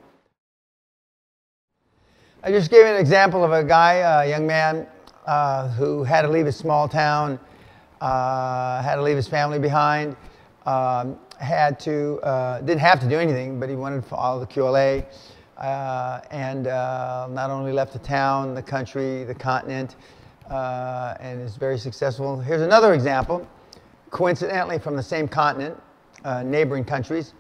I just gave an example of a guy, a young man, uh, who had to leave his small town, uh, had to leave his family behind, um, had to, uh, didn't have to do anything, but he wanted to follow the QLA, uh, and uh, not only left the town, the country, the continent, uh, and is very successful. Here's another example. coincidentally from the same continent, uh, neighboring countries.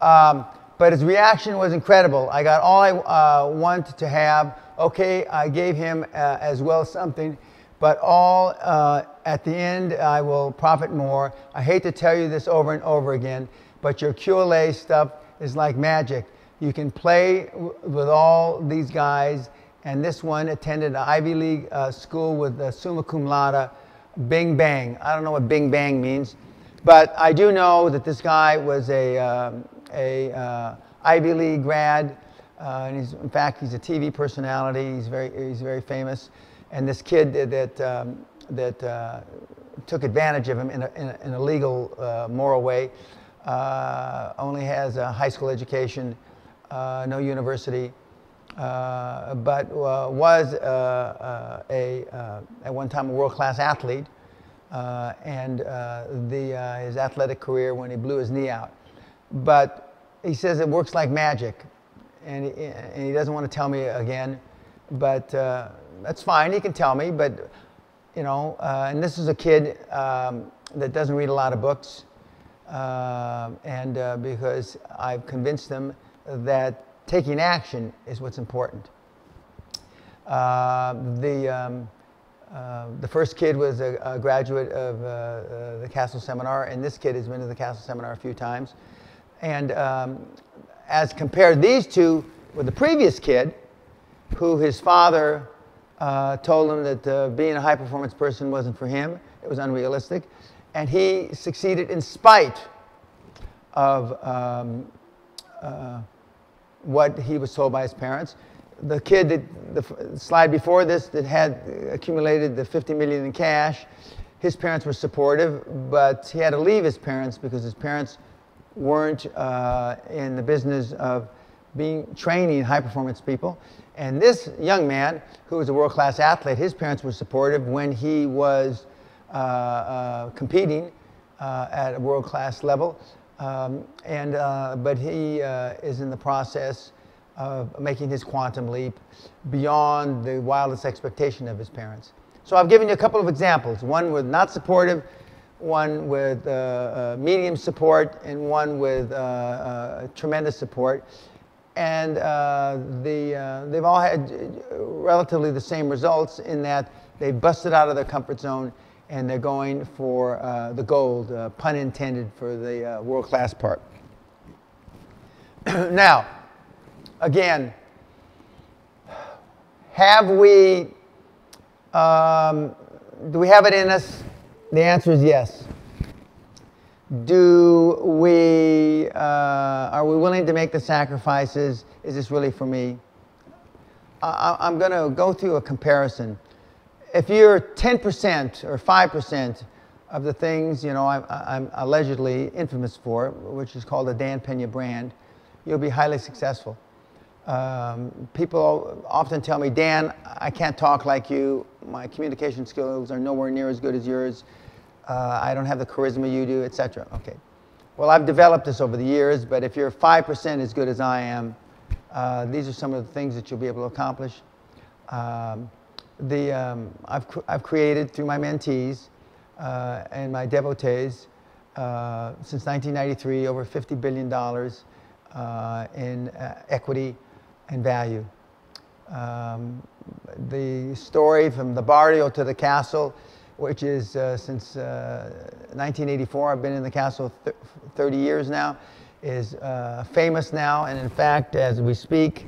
Um, but his reaction was incredible. I got all I uh, wanted to have. Okay, I gave him uh, as well something, but all at the end I will profit more. I hate to tell you this over and over again, but your QLA stuff is like magic. You can play with all these guys, and this one attended an Ivy League uh, school with uh, summa cum laude, Bing Bang. I don't know what Bing Bang means, but I do know that this guy was a, um, a uh, Ivy League grad. Uh, and he's, in fact, he's a TV personality. He's very, he's very famous. And this kid that, that, um, that uh, took advantage of him in a, in a, in a legal, uh, moral way uh, only has a high school education, uh, no university, uh, but was a, at one time a world-class athlete. and the, his athletic career when he blew his knee out. But he says it works like magic and he, and he doesn't want to tell me again, but uh, that's fine. He can tell me, but you know, uh, and this is a kid um, that doesn't read a lot of books, uh, and uh, because I've convinced him that taking action is what's important. Uh, the um, uh, the first kid was a, a graduate of the Castle Seminar, and this kid has been to the Castle Seminar a few times. And um, as compared these two with the previous kid, who his father uh, told him that uh, being a high performance person wasn't for him, it was unrealistic. And he succeeded in spite of um, uh, what he was told by his parents. The kid that the slide before this that had accumulated the 50 million in cash, his parents were supportive, but he had to leave his parents because his parents weren't uh, in the business of being training high performance people. And this young man, who was a world class athlete, his parents were supportive when he was uh, uh, competing uh, at a world class level. Um, and, uh, but he uh, is in the process of making his quantum leap beyond the wildest expectation of his parents. So I've given you a couple of examples. One with not supportive, one with uh, uh, medium support and one with uh, uh tremendous support. And the, they've all had relatively the same results in that they've busted out of their comfort zone and they're going for the gold, pun intended for the world-class part. now, again, have we, um, do we have it in us the answer is yes. Do we, uh, are we willing to make the sacrifices? Is this really for me? I, am going to go through a comparison. If you're 10% or 5% of the things, you know, I'm, I'm allegedly infamous for, which is called the Dan Pena brand, you'll be highly successful. Um, people often tell me, Dan, I can't talk like you. My communication skills are nowhere near as good as yours. Uh, I don't have the charisma you do, etc. Okay. Well, I've developed this over the years, but if you're 5% as good as I am, uh, these are some of the things that you'll be able to accomplish. Um, the, um, I've, cr I've created through my mentees uh, and my devotees uh, since 1993 over $50 billion uh, in uh, equity and value. Um, the story from the barrio to the castle, which is uh, since uh, 1984, I've been in the castle th 30 years now, is uh, famous now. And in fact, as we speak,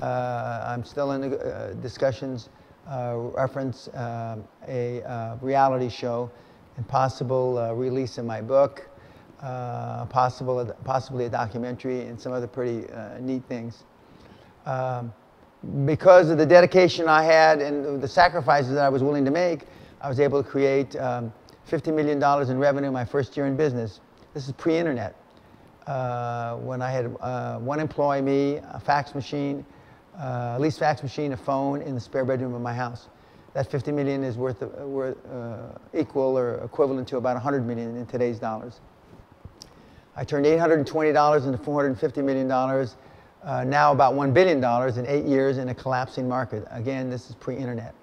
uh, I'm still in uh, discussions reference um, a reality show and possible release of my book, possible, possibly a documentary, and some other pretty neat things. Um, because of the dedication I had and the sacrifices that I was willing to make, I was able to create um, $50 million in revenue my first year in business. This is pre-internet. Uh, when I had uh, one employee, me, a fax machine, uh, lease fax machine, a phone in the spare bedroom of my house. That 50 million is worth, uh, worth uh, equal or equivalent to about 100 million in today's dollars. I turned $820 into $450 million uh, now about $1 billion in eight years in a collapsing market. Again, this is pre-internet.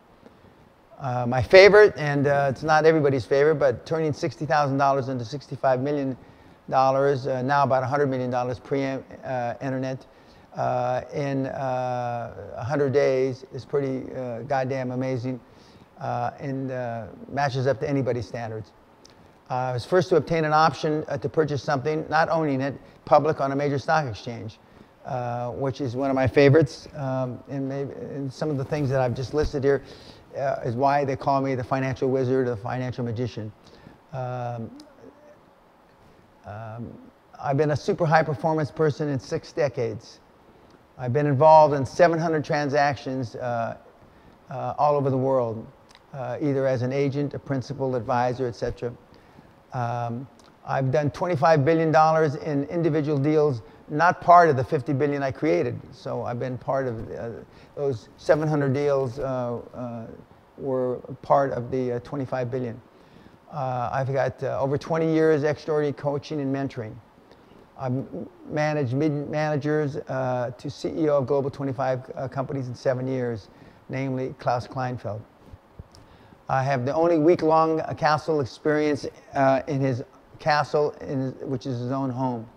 Uh, my favorite, and uh, it's not everybody's favorite, but turning $60,000 into $65 million, uh, now about $100 million pre-internet uh, in 100 uh, days is pretty goddamn amazing and matches up to anybody's standards. I was first to obtain an option to purchase something, not owning it, public on a major stock exchange. Uh, which is one of my favorites. Um, and, maybe, and some of the things that I've just listed here uh, is why they call me the financial wizard or the financial magician. Um, um, I've been a super high performance person in six decades. I've been involved in 700 transactions uh, uh, all over the world, uh, either as an agent, a principal, advisor, etc. Um, I've done $25 billion in individual deals not part of the 50 billion I created. So I've been part of uh, those 700 deals uh, uh, were part of the uh, 25 billion. I've got over 20 years extraordinary coaching and mentoring. I've managed mid-managers to CEO of Global 25 companies in seven years, namely Klaus Kleinfeld. I have the only week-long castle experience in his castle, in his, which is his own home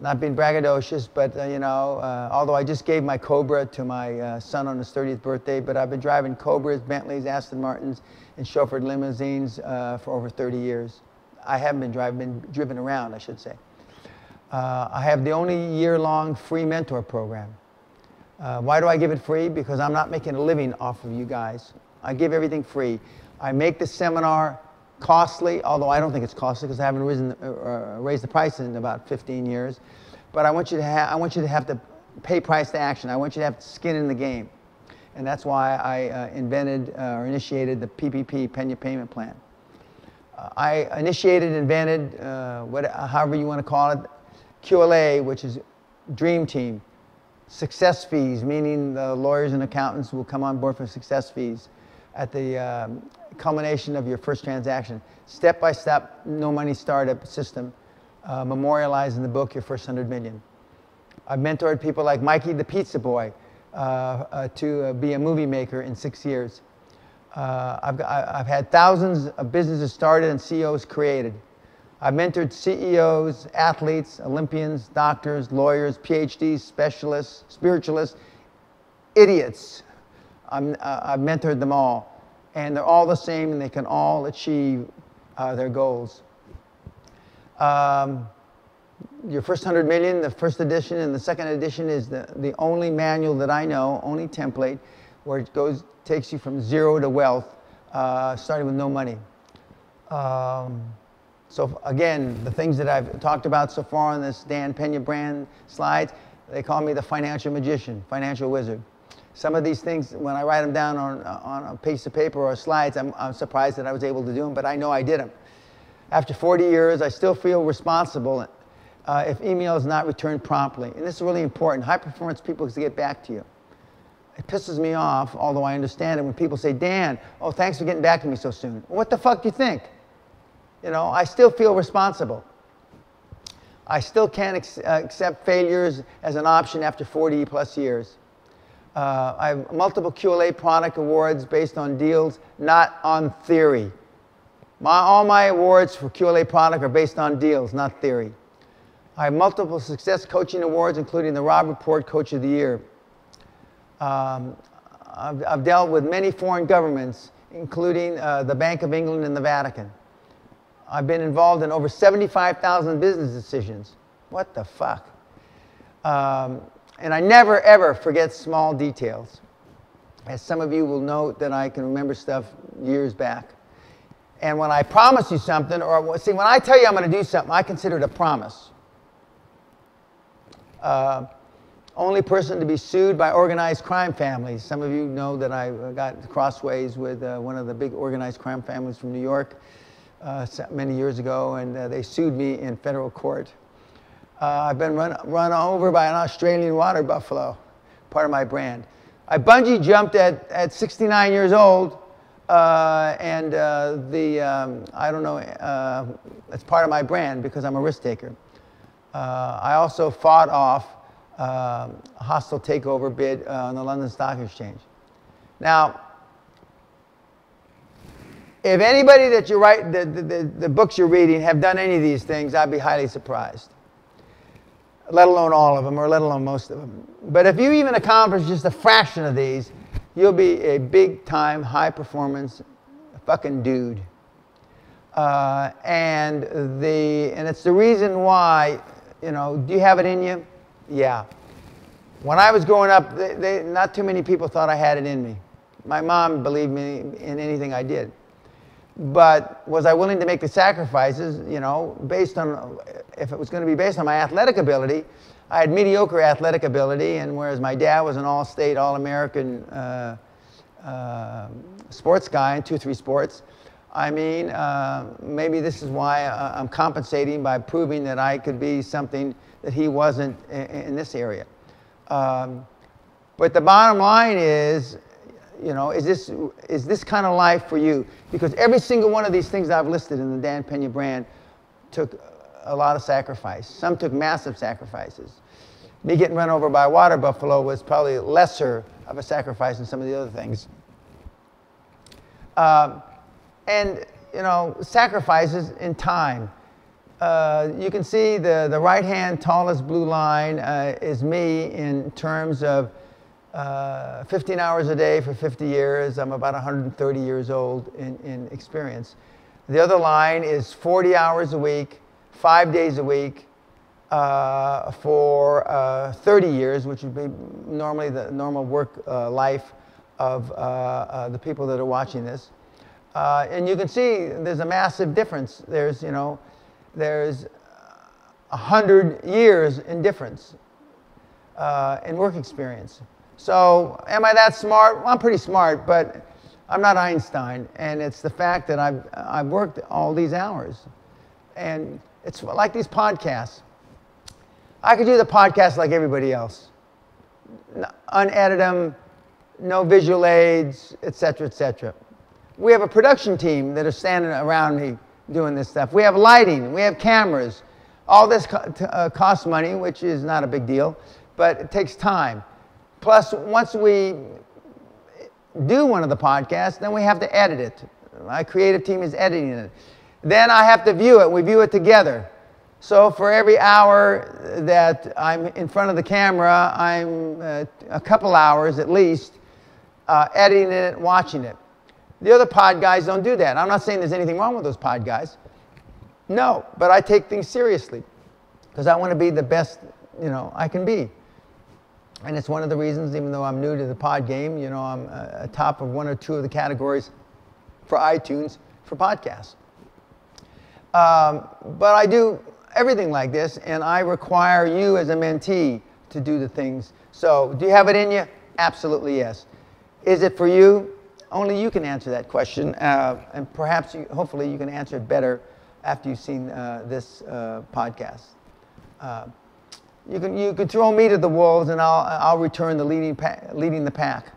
not being braggadocious, but uh, you know, uh, although I just gave my Cobra to my uh, son on his 30th birthday, but I've been driving Cobras, Bentleys, Aston Martins, and chauffeured limousines uh, for over 30 years. I haven't been driving, been driven around, I should say. Uh, I have the only year-long free mentor program. Uh, why do I give it free? Because I'm not making a living off of you guys. I give everything free. I make the seminar costly, although I don't think it's costly because I haven't risen, uh, uh, raised the price in about 15 years. But I want you to have, I want you to have to pay price to action. I want you to have skin in the game. And that's why I uh, invented uh, or initiated the PPP, Pena Payment Plan. I initiated, invented, uh, what, however you want to call it, QLA, which is Dream Team. Success fees, meaning the lawyers and accountants will come on board for success fees at the um, culmination of your first transaction. Step by step, no money startup system, uh, memorialized in the book, Your First 100 Million. I've mentored people like Mikey the Pizza Boy uh, uh, to uh, be a movie maker in six years. Uh, I've, I've had thousands of businesses started and CEOs created. I've mentored CEOs, athletes, Olympians, doctors, lawyers, PhDs, specialists, spiritualists, idiots. i have uh, mentored them all and they're all the same and they can all achieve uh, their goals. Um, your first 100 million, the first edition and the second edition is the, the only manual that I know, only template, where it goes, takes you from zero to wealth, uh, starting with no money. Um, so again, the things that I've talked about so far on this Dan Pena brand slides, they call me the financial magician, financial wizard. Some of these things, when I write them down on, on a piece of paper or slides, I'm, I'm surprised that I was able to do them, but I know I did them. After 40 years, I still feel responsible uh, if email is not returned promptly. And this is really important. High performance people to get back to you. It pisses me off, although I understand it, when people say, Dan, oh, thanks for getting back to me so soon. What the fuck do you think? You know, I still feel responsible. I still can't uh, accept failures as an option after 40 plus years. Uh, I have multiple QLA product awards based on deals, not on theory. My, all my awards for QLA product are based on deals, not theory. I have multiple success coaching awards, including the Robb Report Coach of the Year. Um, I've, I've, dealt with many foreign governments, including uh, the Bank of England and the Vatican. I've been involved in over 75,000 business decisions. What the fuck? Um, and I never, ever forget small details. As some of you will note that I can remember stuff years back. And when I promise you something, or see, when I tell you I'm going to do something, I consider it a promise. Uh, only person to be sued by organized crime families. Some of you know that I got crossways with uh, one of the big organized crime families from New York uh, many years ago, and uh, they sued me in federal court. Uh, I've been run, run over by an Australian water buffalo, part of my brand. I bungee jumped at, at 69 years old, uh, and uh, the, um, I don't know, uh, it's part of my brand because I'm a risk taker. Uh, I also fought off um, hostile takeover bid uh, on the London Stock Exchange. Now, If anybody that you write, the, the, the, books you're reading have done any of these things, I'd be highly surprised. Let alone all of them, or let alone most of them. But if you even accomplish just a fraction of these, you'll be a big time, high performance fucking dude. Uh, and the and it's the reason why you know do you have it in you yeah. When i was growing up they, they, not too many people thought i had it in me. My mom believed me in anything i did. But was i willing to make the sacrifices you know based on if it was going to be based on my athletic ability i had mediocre athletic ability and whereas my dad was an all-state all-american uh, uh, sports guy in two three sports I mean, uh, maybe this is why uh, I'm compensating by proving that I could be something that he wasn't in, in this area. Um, but the bottom line is, you know, is this, is this kind of life for you? Because every single one of these things I've listed in the Dan Pena brand took a lot of sacrifice. Some took massive sacrifices. Me getting run over by a water buffalo was probably lesser of a sacrifice than some of the other things. Um, and you know sacrifices in time. Uh, you can see the, the right hand tallest blue line uh, is me in terms of uh, 15 hours a day for 50 years. I'm about 130 years old in, in experience. The other line is 40 hours a week, five days a week uh, for uh, 30 years, which would be normally the normal work uh, life of the people that are watching this. Uh, and you can see there's a massive difference. There's, you know, there's a hundred years in difference uh, in work experience. So am I that smart? Well, I'm pretty smart, but I'm not Einstein. And it's the fact that I've, I've worked all these hours. And it's like these podcasts. I could do the podcast like everybody else. Unedit them, no visual aids, et cetera, et cetera. We have a production team that are standing around me doing this stuff. We have lighting, we have cameras. All this co uh, costs money, which is not a big deal, but it takes time. Plus, once we do one of the podcasts, then we have to edit it. My creative team is editing it. Then I have to view it. We view it together. So for every hour that I'm in front of the camera, I'm uh, a couple hours at least uh, editing it, watching it. The other pod guys don't do that. I'm not saying there's anything wrong with those pod guys. No, but I take things seriously because I want to be the best, you know, I can be. And it's one of the reasons, even though I'm new to the pod game, you know, I'm a top of one or two of the categories for iTunes for podcasts. Um, but I do everything like this, and I require you as a mentee to do the things. So, do you have it in you? Absolutely yes. Is it for you? Only you can answer that question, uh, and perhaps, you, hopefully, you can answer it better after you've seen uh, this uh, podcast. Uh, you can you can throw me to the wolves, and I'll I'll return the leading leading the pack.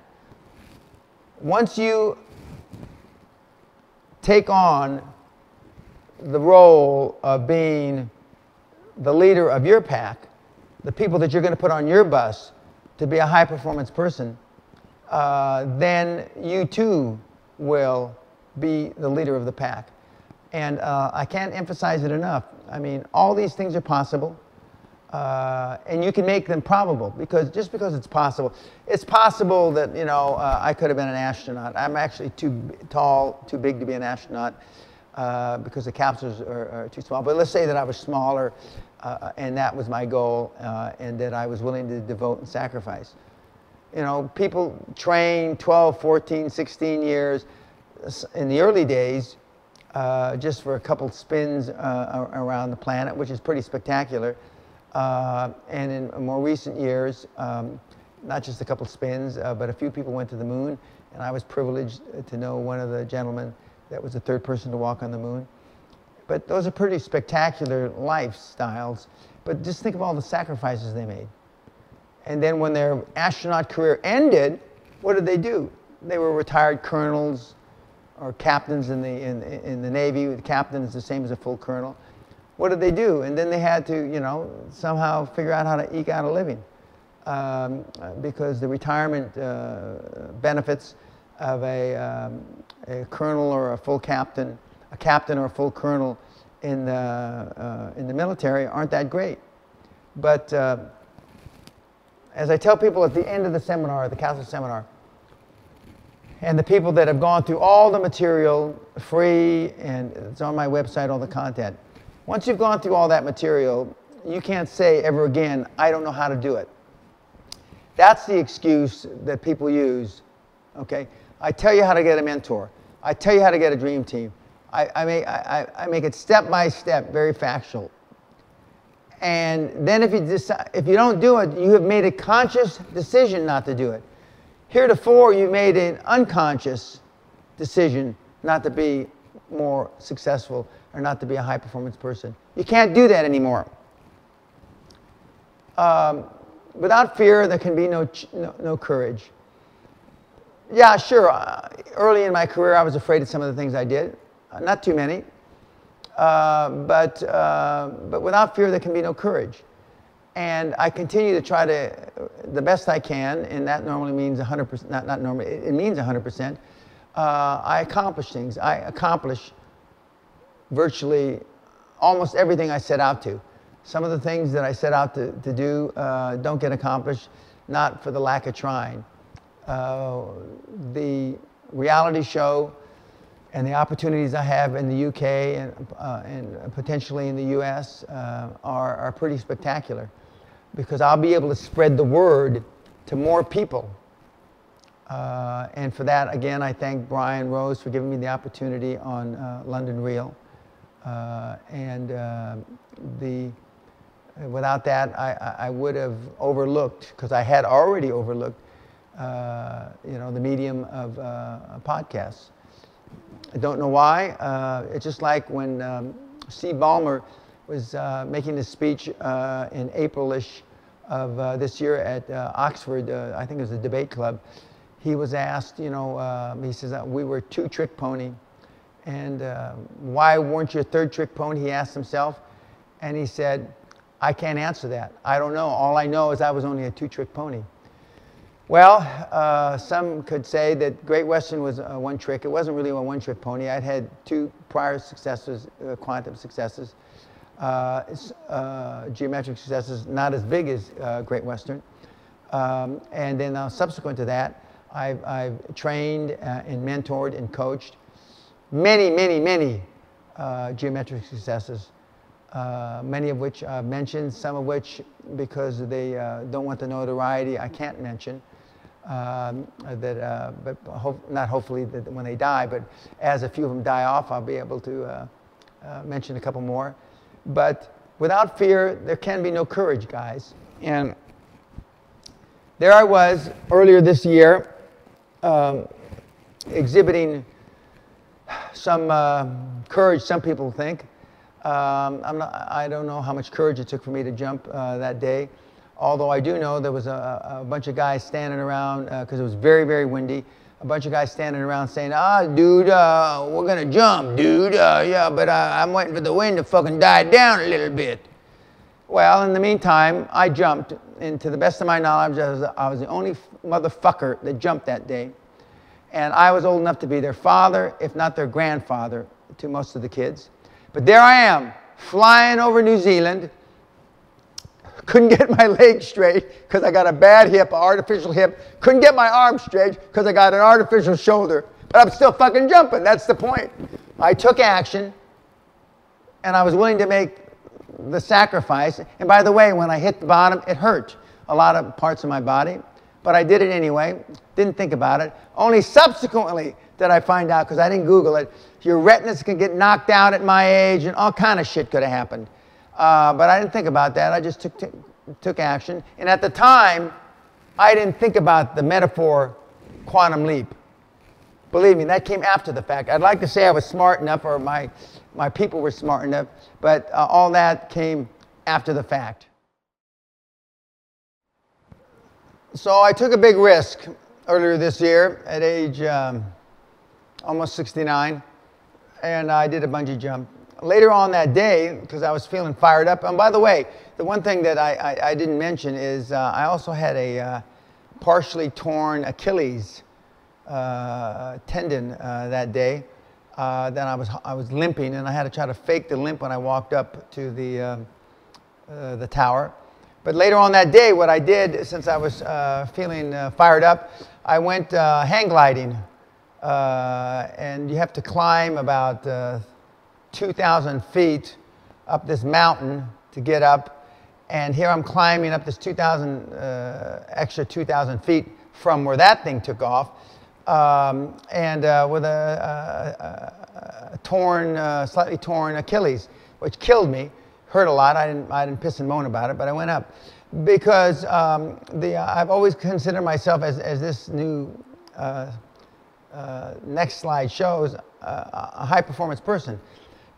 Once you take on the role of being the leader of your pack, the people that you're going to put on your bus to be a high performance person uh, then you too will be the leader of the pack. And uh, I can't emphasize it enough. I mean, all these things are possible. Uh, and you can make them probable because just because it's possible, it's possible that you know uh, I could have been an astronaut. I'm actually too tall, too big to be an astronaut uh, because the capsules are, are, too small. But let's say that I was smaller, uh, and that was my goal, and that I was willing to devote and sacrifice. You know, people train 12, 14, 16 years in the early days uh, just for a couple spins uh, around the planet, which is pretty spectacular. Uh, and in more recent years, um, not just a couple spins, uh, but a few people went to the moon. And I was privileged to know one of the gentlemen that was the third person to walk on the moon. But those are pretty spectacular lifestyles. But just think of all the sacrifices they made. And then when their astronaut career ended, what did they do? They were retired colonels or captains in the, in, in the Navy. The captain is the same as a full colonel. What did they do? And then they had to, you know, somehow figure out how to eke out a living. Um, because the retirement uh, benefits of a, um, a colonel or a full captain, a captain or a full colonel in the, uh, in the military aren't that great. But uh, as I tell people at the end of the seminar, the Catholic seminar, and the people that have gone through all the material free and it's on my website, all the content. Once you've gone through all that material, you can't say ever again, I don't know how to do it. That's the excuse that people use. Okay? I tell you how to get a mentor. I tell you how to get a dream team. I, I, make, I, I make it step by step, very factual. And then if you, decide, if you don't do it, you have made a conscious decision not to do it. Heretofore, you made an unconscious decision not to be more successful or not to be a high performance person. You can't do that anymore. Um, without fear, there can be no, no, no courage. Yeah, sure. Uh, early in my career, I was afraid of some of the things I did. Uh, not too many. Uh, but, uh, but without fear, there can be no courage. And I continue to try to, the best I can, and that normally means 100%, not, not normally, it means 100%. Uh, I accomplish things. I accomplish virtually almost everything I set out to. Some of the things that I set out to, to do uh, don't get accomplished, not for the lack of trying. Uh, the reality show and the opportunities I have in the UK and, uh, and potentially in the US uh, are, are pretty spectacular because I'll be able to spread the word to more people. Uh, and for that, again, I thank Brian Rose for giving me the opportunity on uh, London Real. Uh, and uh, the, without that, I, I would have overlooked, because I had already overlooked, you know, the medium of podcasts. I don't know why. it's just like when um, Steve Ballmer was uh, making this speech uh, in Aprilish of uh, this year at uh, Oxford, uh, I think it was the debate club. He was asked, you know, um, he says, we were two trick pony. And why weren't you a third trick pony? He asked himself. And he said, I can't answer that. I don't know. All I know is I was only a two trick pony. Well, uh, some could say that Great Western was a one trick. It wasn't really a one trick pony. I'd had two prior successes, uh, quantum successes uh, uh, geometric successes not as big as uh, Great Western. Um, and then uh, subsequent to that, I've, I've trained uh, and mentored and coached many, many, many uh, geometric successes, many of which I've mentioned, some of which, because they don't want the notoriety, I can't mention. Um, that, but hope, not hopefully that when they die, but as a few of them die off, I'll be able to mention a couple more. But without fear, there can be no courage, guys. And there I was earlier this year um, exhibiting some uh, courage, some people think. Um, not, i don't know how much courage it took for me to jump uh, that day. Although I do know there was a, a bunch of guys standing around because uh, it was very, very windy a bunch of guys standing around saying, ah, dude, uh, we're gonna jump, dude. Uh, yeah, but uh, I'm waiting for the wind to fucking die down a little bit. Well, in the meantime, I jumped, and to the best of my knowledge, I was, I was the only motherfucker that jumped that day. And I was old enough to be their father, if not their grandfather, to most of the kids. But there I am, flying over New Zealand, couldn't get my leg straight because I got a bad hip, an artificial hip. Couldn't get my arm straight because I got an artificial shoulder. But I'm still fucking jumping. That's the point. I took action and I was willing to make the sacrifice. And by the way, when I hit the bottom, it hurt a lot of parts of my body. But I did it anyway. Didn't think about it. Only subsequently did I find out, because I didn't Google it, your retinas can get knocked out at my age and all kind of shit could have happened. Uh, but I didn't think about that. I just took, took action. And at the time, I didn't think about the metaphor quantum leap. Believe me, that came after the fact. I'd like to say I was smart enough or my, my people were smart enough, but uh, all that came after the fact. So I took a big risk earlier this year at age um, almost 69, and I did a bungee jump later on that day, because I was feeling fired up, and by the way, the one thing that I, I, I didn't mention is uh, I also had a uh, partially torn Achilles uh, tendon uh, that day. Uh, then I was, I was limping, and I had to try to fake the limp when I walked up to the, um, uh, the tower. But later on that day, what I did, since I was uh, feeling uh, fired up, I went hang gliding. and you have to climb about 2,000 feet up this mountain to get up. And here I'm climbing up this 2,000, extra 2,000 feet from where that thing took off um, and uh, with a, a, a torn, uh, slightly torn Achilles, which killed me. Hurt a lot. I didn't, I didn't piss and moan about it, but I went up because um, the, uh, I've always considered myself as, as this new uh, uh, next slide shows uh, a high performance person.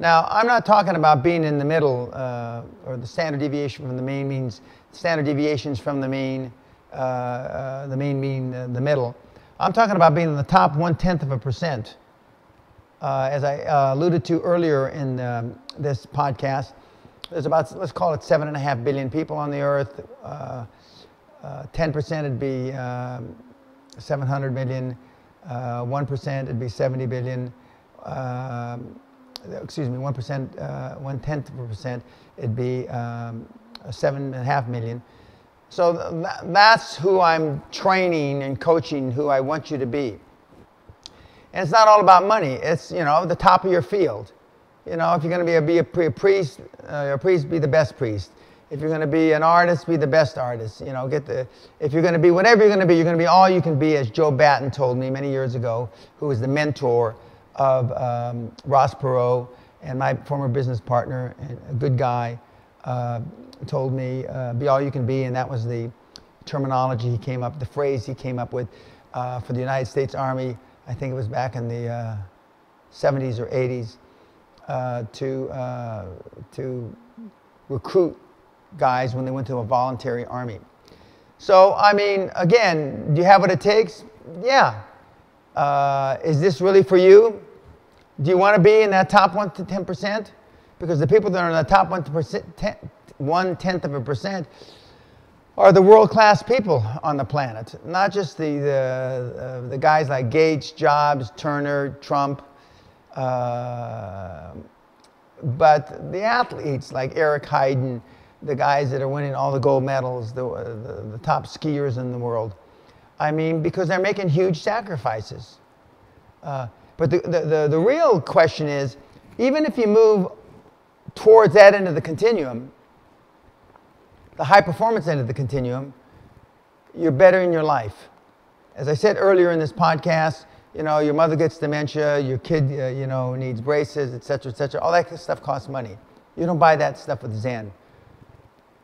Now, I'm not talking about being in the middle or the standard deviation from the mean means standard deviations from the mean, the mean mean the middle. I'm talking about being in the top one tenth of a percent. Uh, as I uh, alluded to earlier in um, this podcast, there's about, let's call it seven and a half billion people on the earth. Uh, 10% uh, would be um, 700 million, 1% uh, would be 70 billion, um, excuse me, 1%, uh, one tenth of a percent, it'd be um, seven and a half million. So that's who I'm training and coaching, who I want you to be. And it's not all about money. It's, you know, the top of your field. You know, if you're going to be a, be a, a priest, uh, a priest, be the best priest. If you're going to be an artist, be the best artist. You know, get the, if you're going to be whatever you're going to be, you're going to be all you can be, as Joe Batten told me many years ago, who was the mentor of um, Ross Perot and my former business partner, and a good guy. Uh, told me, uh, be all you can be, and that was the terminology he came up, the phrase he came up with uh, for the United States Army. I think it was back in the 70s uh, or 80s uh, to, uh, to recruit guys when they went to a voluntary army. So, I mean, again, do you have what it takes? Yeah. Is this really for you? Do you want to be in that top 1 to 10%? Because the people that are in the top 1 to percent, one tenth of a percent are the world class people on the planet, not just the, the, uh, the guys like Gates, Jobs, Turner, Trump, uh, but the athletes like Eric Heiden, the guys that are winning all the gold medals, the, uh, the, the top skiers in the world. I mean, because they're making huge sacrifices. Uh, but the, the, the, the real question is even if you move towards that end of the continuum, the high performance end of the continuum, you're better in your life. As I said earlier in this podcast, you know, your mother gets dementia, your kid, uh, you know, needs braces, etc., cetera, et cetera. All that stuff costs money. You don't buy that stuff with Zen.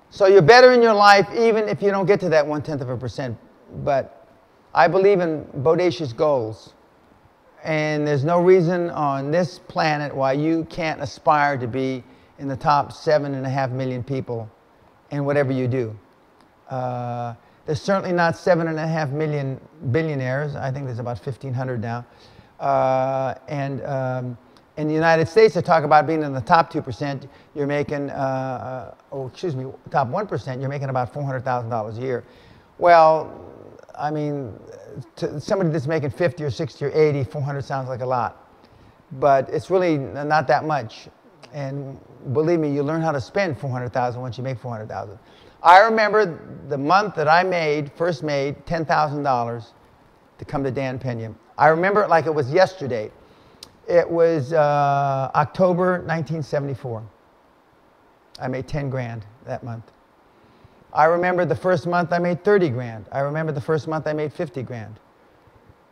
So you're better in your life even if you don't get to that one tenth of a percent. But I believe in bodacious goals. And there's no reason on this planet why you can't aspire to be in the top seven and a half million people in whatever you do. Uh, there's certainly not seven and a half million billionaires. I think there's about 1,500 now. Uh, and um, in the United States, they talk about being in the top 2%, you're making, uh, uh oh, excuse me, top 1%, you're making about $400,000 a year. Well, I mean, to somebody that's making 50 or 60 or 80, 400 sounds like a lot. But it's really not that much. And believe me, you learn how to spend 400,000 once you make 400,000. I remember the month that I made, first made $10,000 to come to Dan Pena. I remember it like it was yesterday. It was uh, October 1974. I made 10 grand that month. I remember the first month I made 30 grand. I remember the first month I made 50 grand.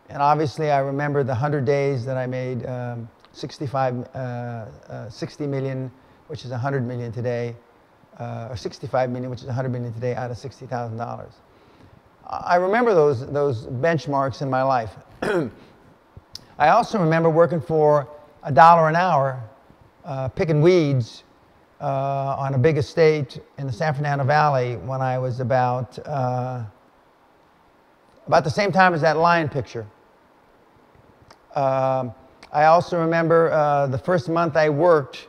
And obviously I remember the 100 days that I made um, 65, uh, uh, 60 million, which is 100 million today, uh, or 65 million, which is 100 million today, out of $60,000. I remember those, those benchmarks in my life. I also remember working for a dollar an hour, uh, picking weeds uh, on a big estate in the San Fernando Valley when I was about, uh, about the same time as that lion picture. Um, I also remember uh, the first month I worked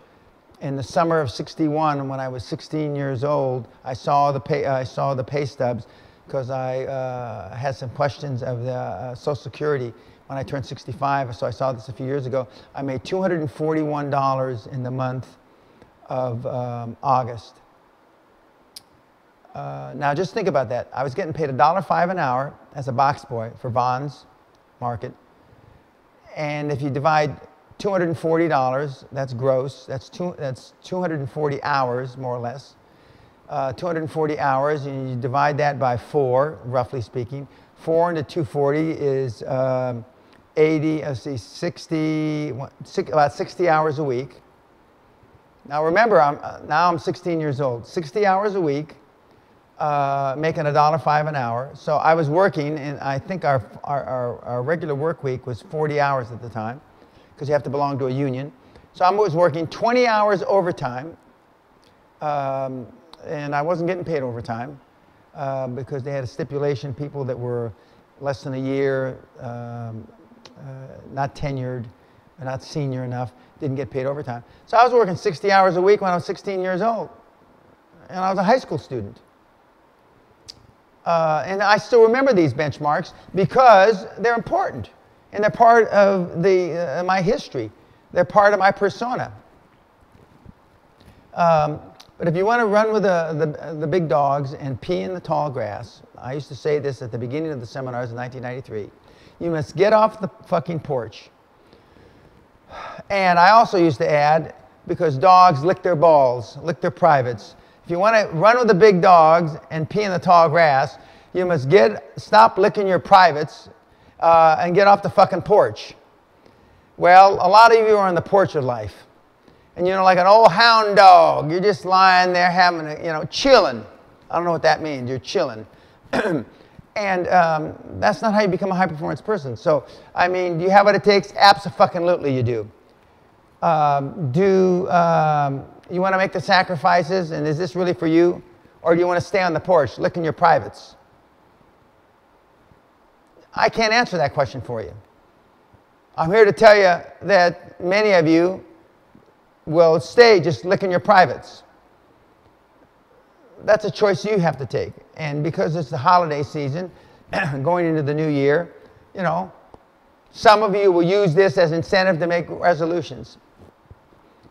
in the summer of 61 when I was 16 years old. I saw the pay, I saw the pay stubs because I uh, had some questions of the uh, Social Security when I turned 65, so I saw this a few years ago, I made $241 in the month of um, August. Uh, now just think about that. I was getting paid $1.05 an hour as a box boy for Vons Market. And if you divide $240, that's gross, that's, two, that's 240 hours more or less. Uh, 240 hours, and you divide that by four, roughly speaking. Four into 240 is um, 80, let's see, 60, about 60 hours a week. Now remember, I'm, uh, now I'm 16 years old. 60 hours a week, uh, making a dollar five an hour. So I was working, and I think our, our, our, our regular work week was 40 hours at the time, because you have to belong to a union. So I was working 20 hours overtime, um, and I wasn't getting paid overtime uh, because they had a stipulation people that were less than a year, um, uh, not tenured, not senior enough, didn't get paid overtime. So I was working 60 hours a week when I was 16 years old, and I was a high school student. Uh, and I still remember these benchmarks because they're important and they're part of the, uh, my history. They're part of my persona. Um, but if you want to run with the, the, the, big dogs and pee in the tall grass, I used to say this at the beginning of the seminars in 1993, you must get off the fucking porch. And I also used to add, because dogs lick their balls, lick their privates. If you want to run with the big dogs and pee in the tall grass, you must get, stop licking your privates uh, and get off the fucking porch. Well, a lot of you are on the porch of life and you know, like an old hound dog, you're just lying there having a, you know, chilling. I don't know what that means. You're chilling. and um, that's not how you become a high performance person. So, I mean, do you have what it takes? Absolutely, you do. Um, do um, you want to make the sacrifices? And is this really for you? Or do you want to stay on the porch licking your privates? I can't answer that question for you. I'm here to tell you that many of you will stay just licking your privates. That's a choice you have to take. And because it's the holiday season, going into the new year, you know, some of you will use this as incentive to make resolutions.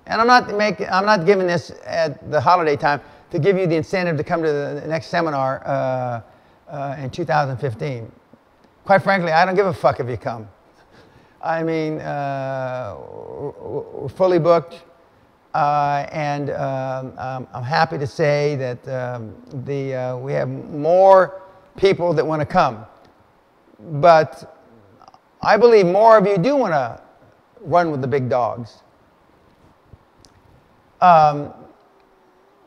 And I'm not, making, I'm not giving this at the holiday time to give you the incentive to come to the next seminar uh, uh, in 2015. Quite frankly, I don't give a fuck if you come. I mean, uh, we're fully booked. Uh, and um, um, I'm happy to say that um, the, uh, we have more people that want to come. But I believe more of you do want to run with the big dogs.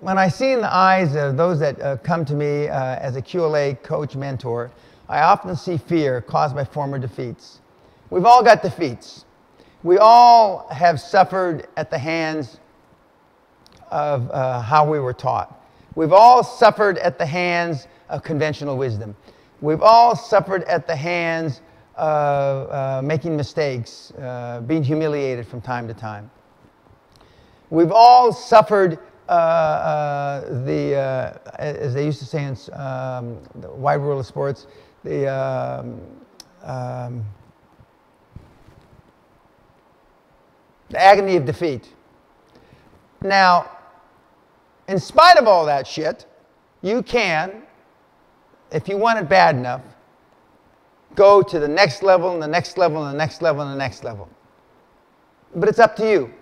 When I see in the eyes of those that uh, come to me uh, as a QLA coach mentor, I often see fear caused by former defeats. We've all got defeats. We all have suffered at the hands of uh, how we were taught. We've all suffered at the hands of conventional wisdom. We've all suffered at the hands of uh, making mistakes, uh, being humiliated from time to time. We've all suffered uh, uh, the, uh, as they used to say in um, the wide world of sports, the um, um, the agony of defeat. Now, in spite of all that shit, you can, if you want it bad enough, go to the next level and the next level and the next level and the next level. But it's up to you.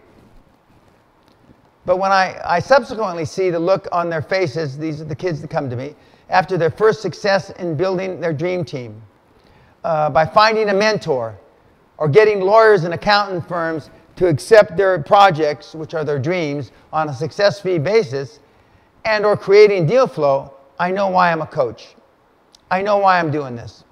But when I, I subsequently see the look on their faces, these are the kids that come to me, after their first success in building their dream team, uh, by finding a mentor or getting lawyers and accountant firms to accept their projects, which are their dreams, on a success fee basis, and or creating deal flow, I know why I'm a coach. I know why I'm doing this.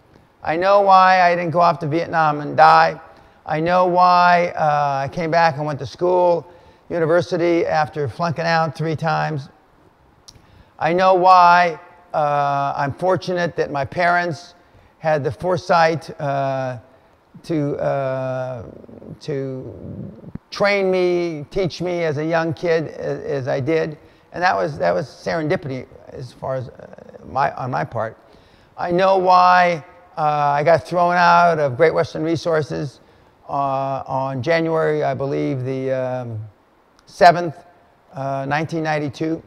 I know why I didn't go off to Vietnam and die. I know why uh, I came back and went to school, university, after flunking out three times. I know why uh, I'm fortunate that my parents had the foresight uh, to, uh, to train me, teach me as a young kid as, as, I did. And that was, that was serendipity as far as uh, my, on my part. I know why Uh, I got thrown out of Great Western Resources uh, on January, I believe, the um, 7th, 1992.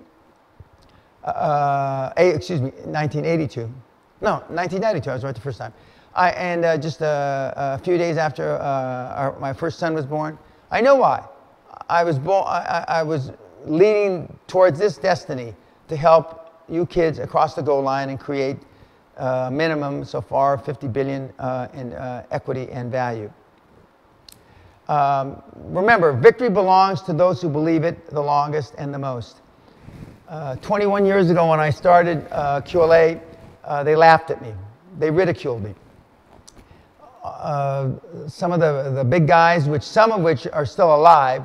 Uh, excuse me, 1982. No, 1992. I was right the first time. I, and uh, just a, a, few days after uh, our, my first son was born, I know why. I was born. I, I, was leading towards this destiny to help you kids across the goal line and create uh, minimum so far 50 billion uh, in uh, equity and value. Um, remember, victory belongs to those who believe it the longest and the most. Uh, 21 years ago, when I started uh, QLA, uh, they laughed at me. They ridiculed me. Uh, some of the, the big guys, which some of which are still alive,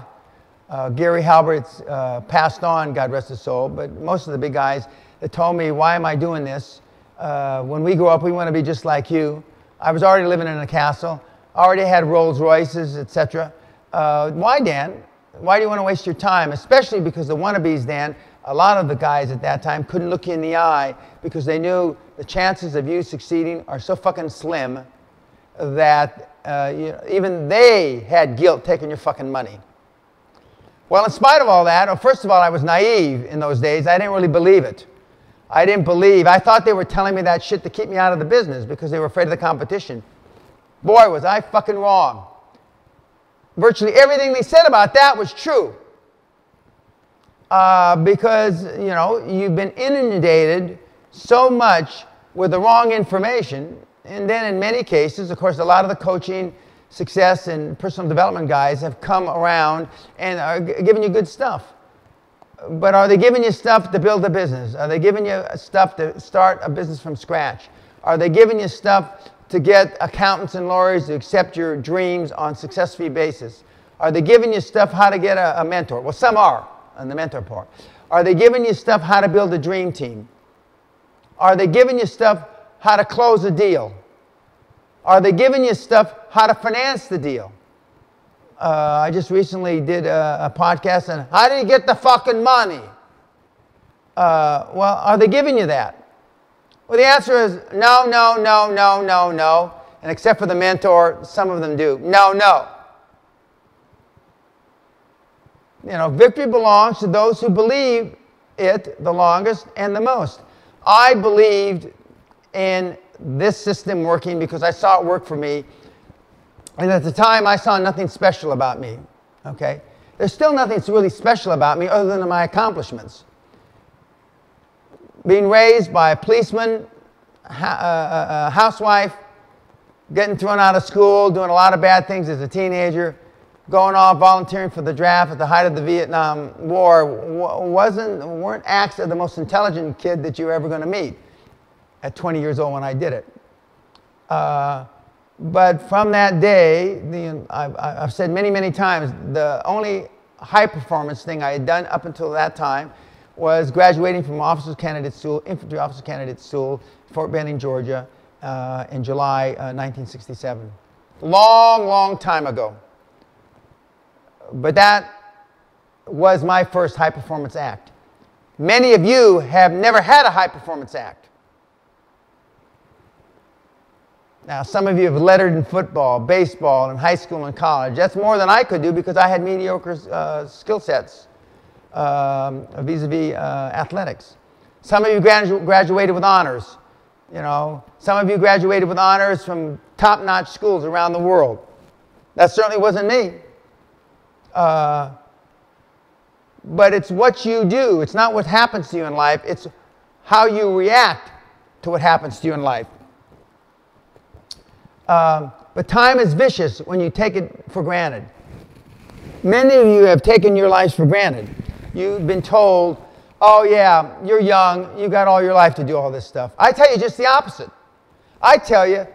uh, Gary Halbert's uh, passed on, God rest his soul, but most of the big guys that told me, why am I doing this? when we grow up, we want to be just like you. I was already living in a castle, already had Rolls Royces, etc. why, Dan? Why do you want to waste your time? Especially because the wannabes, Dan, a lot of the guys at that time couldn't look you in the eye because they knew the chances of you succeeding are so fucking slim that uh, you know, even they had guilt taking your fucking money. Well, in spite of all that, well, first of all, I was naive in those days. I didn't really believe it. I didn't believe. I thought they were telling me that shit to keep me out of the business because they were afraid of the competition. Boy, was I fucking wrong. Virtually everything they said about that was true uh, because you know you've been inundated so much with the wrong information, and then in many cases, of course, a lot of the coaching, success, and personal development guys have come around and are giving you good stuff. But are they giving you stuff to build a business? Are they giving you stuff to start a business from scratch? Are they giving you stuff to get accountants and lawyers to accept your dreams on success fee basis? Are they giving you stuff how to get a, a mentor? Well, some are on the mentor part? Are they giving you stuff how to build a dream team? Are they giving you stuff how to close a deal? Are they giving you stuff how to finance the deal? Uh, I just recently did a, a, podcast on how do you get the fucking money? Uh, well, are they giving you that? Well, the answer is no, no, no, no, no, no. And except for the mentor, some of them do. No, no. You know, victory belongs to those who believe it the longest and the most. I believed in this system working because I saw it work for me. And at the time, I saw nothing special about me. Okay? There's still nothing that's really special about me other than my accomplishments. Being raised by a policeman, a uh, uh, housewife, getting thrown out of school, doing a lot of bad things as a teenager, going off volunteering for the draft at the height of the Vietnam War wasn't, weren't acts of the most intelligent kid that you were ever going to meet at 20 years old when I did it. Uh, but from that day, the, I've, I've said many, many times, the only high performance thing I had done up until that time was graduating from Officers Candidate School, Infantry Officer Candidate School, Fort Benning, Georgia, uh, in July uh, 1967. Long, long time ago. But that was my first high performance act. Many of you have never had a high performance act. Now, some of you have lettered in football, baseball, in high school and college. That's more than I could do because I had mediocre uh, skill sets um, vis-a-vis uh, athletics. Some of you gradu graduated with honors. You know, some of you graduated with honors from top-notch schools around the world. That certainly wasn't me. Uh, but it's what you do. It's not what happens to you in life. It's how you react to what happens to you in life. Um, but time is vicious when you take it for granted. Many of you have taken your lives for granted. You've been told, oh, yeah, you're young, you got all your life to do all this stuff. I tell you just the opposite. I tell you,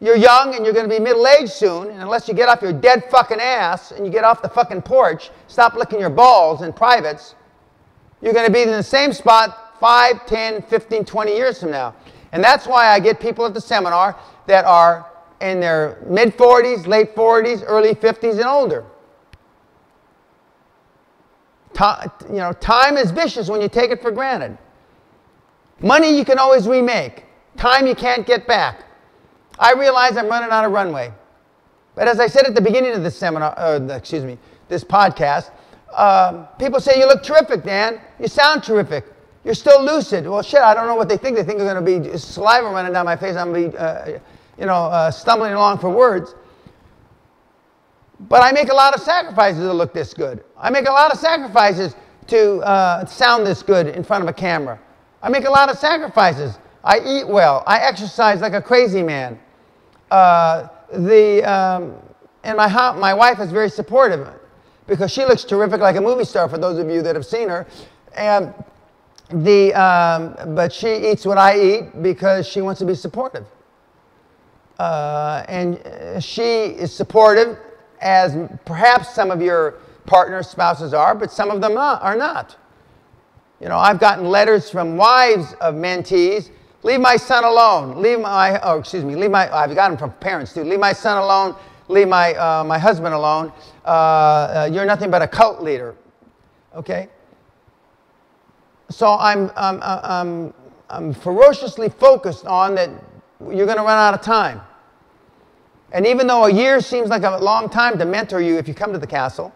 you're young and you're going to be middle aged soon, and unless you get off your dead fucking ass and you get off the fucking porch, stop licking your balls in privates, you're going to be in the same spot 5, 10, 15, 20 years from now. And that's why I get people at the seminar that are in their mid 40s, late 40s, early 50s, and older. You know, time is vicious when you take it for granted. Money you can always remake. Time you can't get back. I realize I'm running out of runway. But as I said at the beginning of this seminar, uh, excuse me, this podcast, uh, people say you look terrific, Dan. You sound terrific. You're still lucid. Well, shit, I don't know what they think. They think they're going to be saliva running down my face. I'm going to be, uh, you know, uh, stumbling along for words. But I make a lot of sacrifices to look this good. I make a lot of sacrifices to uh, sound this good in front of a camera. I make a lot of sacrifices. I eat well. I exercise like a crazy man. Uh, the, um, and my, my wife is very supportive because she looks terrific like a movie star for those of you that have seen her. And the, um, but she eats what I eat because she wants to be supportive. Uh, and she is supportive as perhaps some of your partners, spouses are, but some of them are not. You know, I've gotten letters from wives of mentees leave my son alone. Leave my, oh, excuse me, leave my, I've got them from parents too. Leave my son alone. Leave my, uh, my husband alone. Uh, uh, you're nothing but a cult leader. Okay? So I'm, I'm, I'm, I'm ferociously focused on that you're going to run out of time. And even though a year seems like a long time to mentor you if you come to the castle,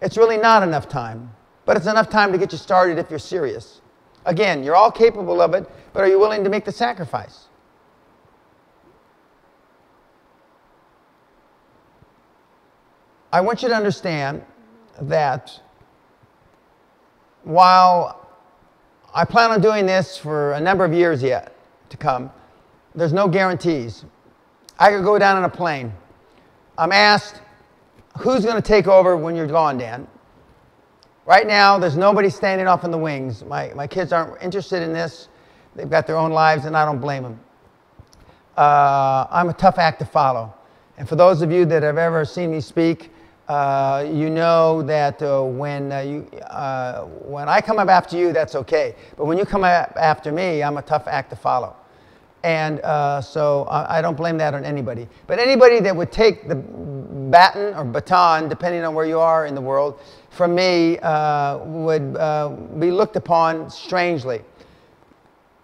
it's really not enough time. But it's enough time to get you started if you're serious. Again, you're all capable of it, but are you willing to make the sacrifice? I want you to understand that while I plan on doing this for a number of years yet to come, there's no guarantees. I could go down on a plane. I'm asked, who's going to take over when you're gone, Dan? Right now, there's nobody standing off in the wings. My, my kids aren't interested in this. They've got their own lives, and I don't blame them. Uh, I'm a tough act to follow. And for those of you that have ever seen me speak, uh, you know that uh, when, uh, you, uh, when I come up after you, that's okay. But when you come up after me, I'm a tough act to follow. And uh, so I, I, don't blame that on anybody. But anybody that would take the baton or baton, depending on where you are in the world, from me uh, would uh, be looked upon strangely.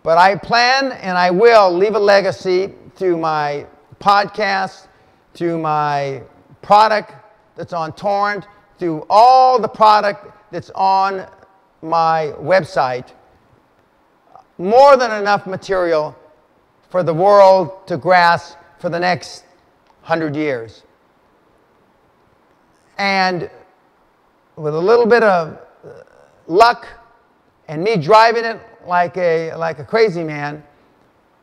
But I plan and I will leave a legacy through my podcast, through my product that's on Torrent, through all the product that's on my website. More than enough material for the world to grasp for the next hundred years. And with a little bit of luck and me driving it like a, like a crazy man,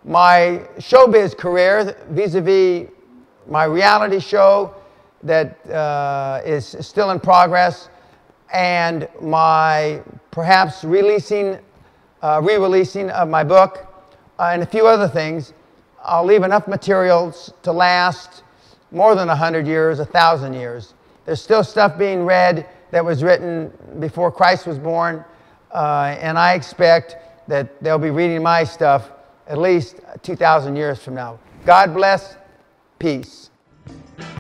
my showbiz career vis-a-vis my reality show that uh, is still in progress and my perhaps releasing, uh, re-releasing of my book uh, and a few other things, I'll leave enough materials to last more than 100 years, 1,000 years. There's still stuff being read that was written before Christ was born, uh, and I expect that they'll be reading my stuff at least 2,000 years from now. God bless. Peace.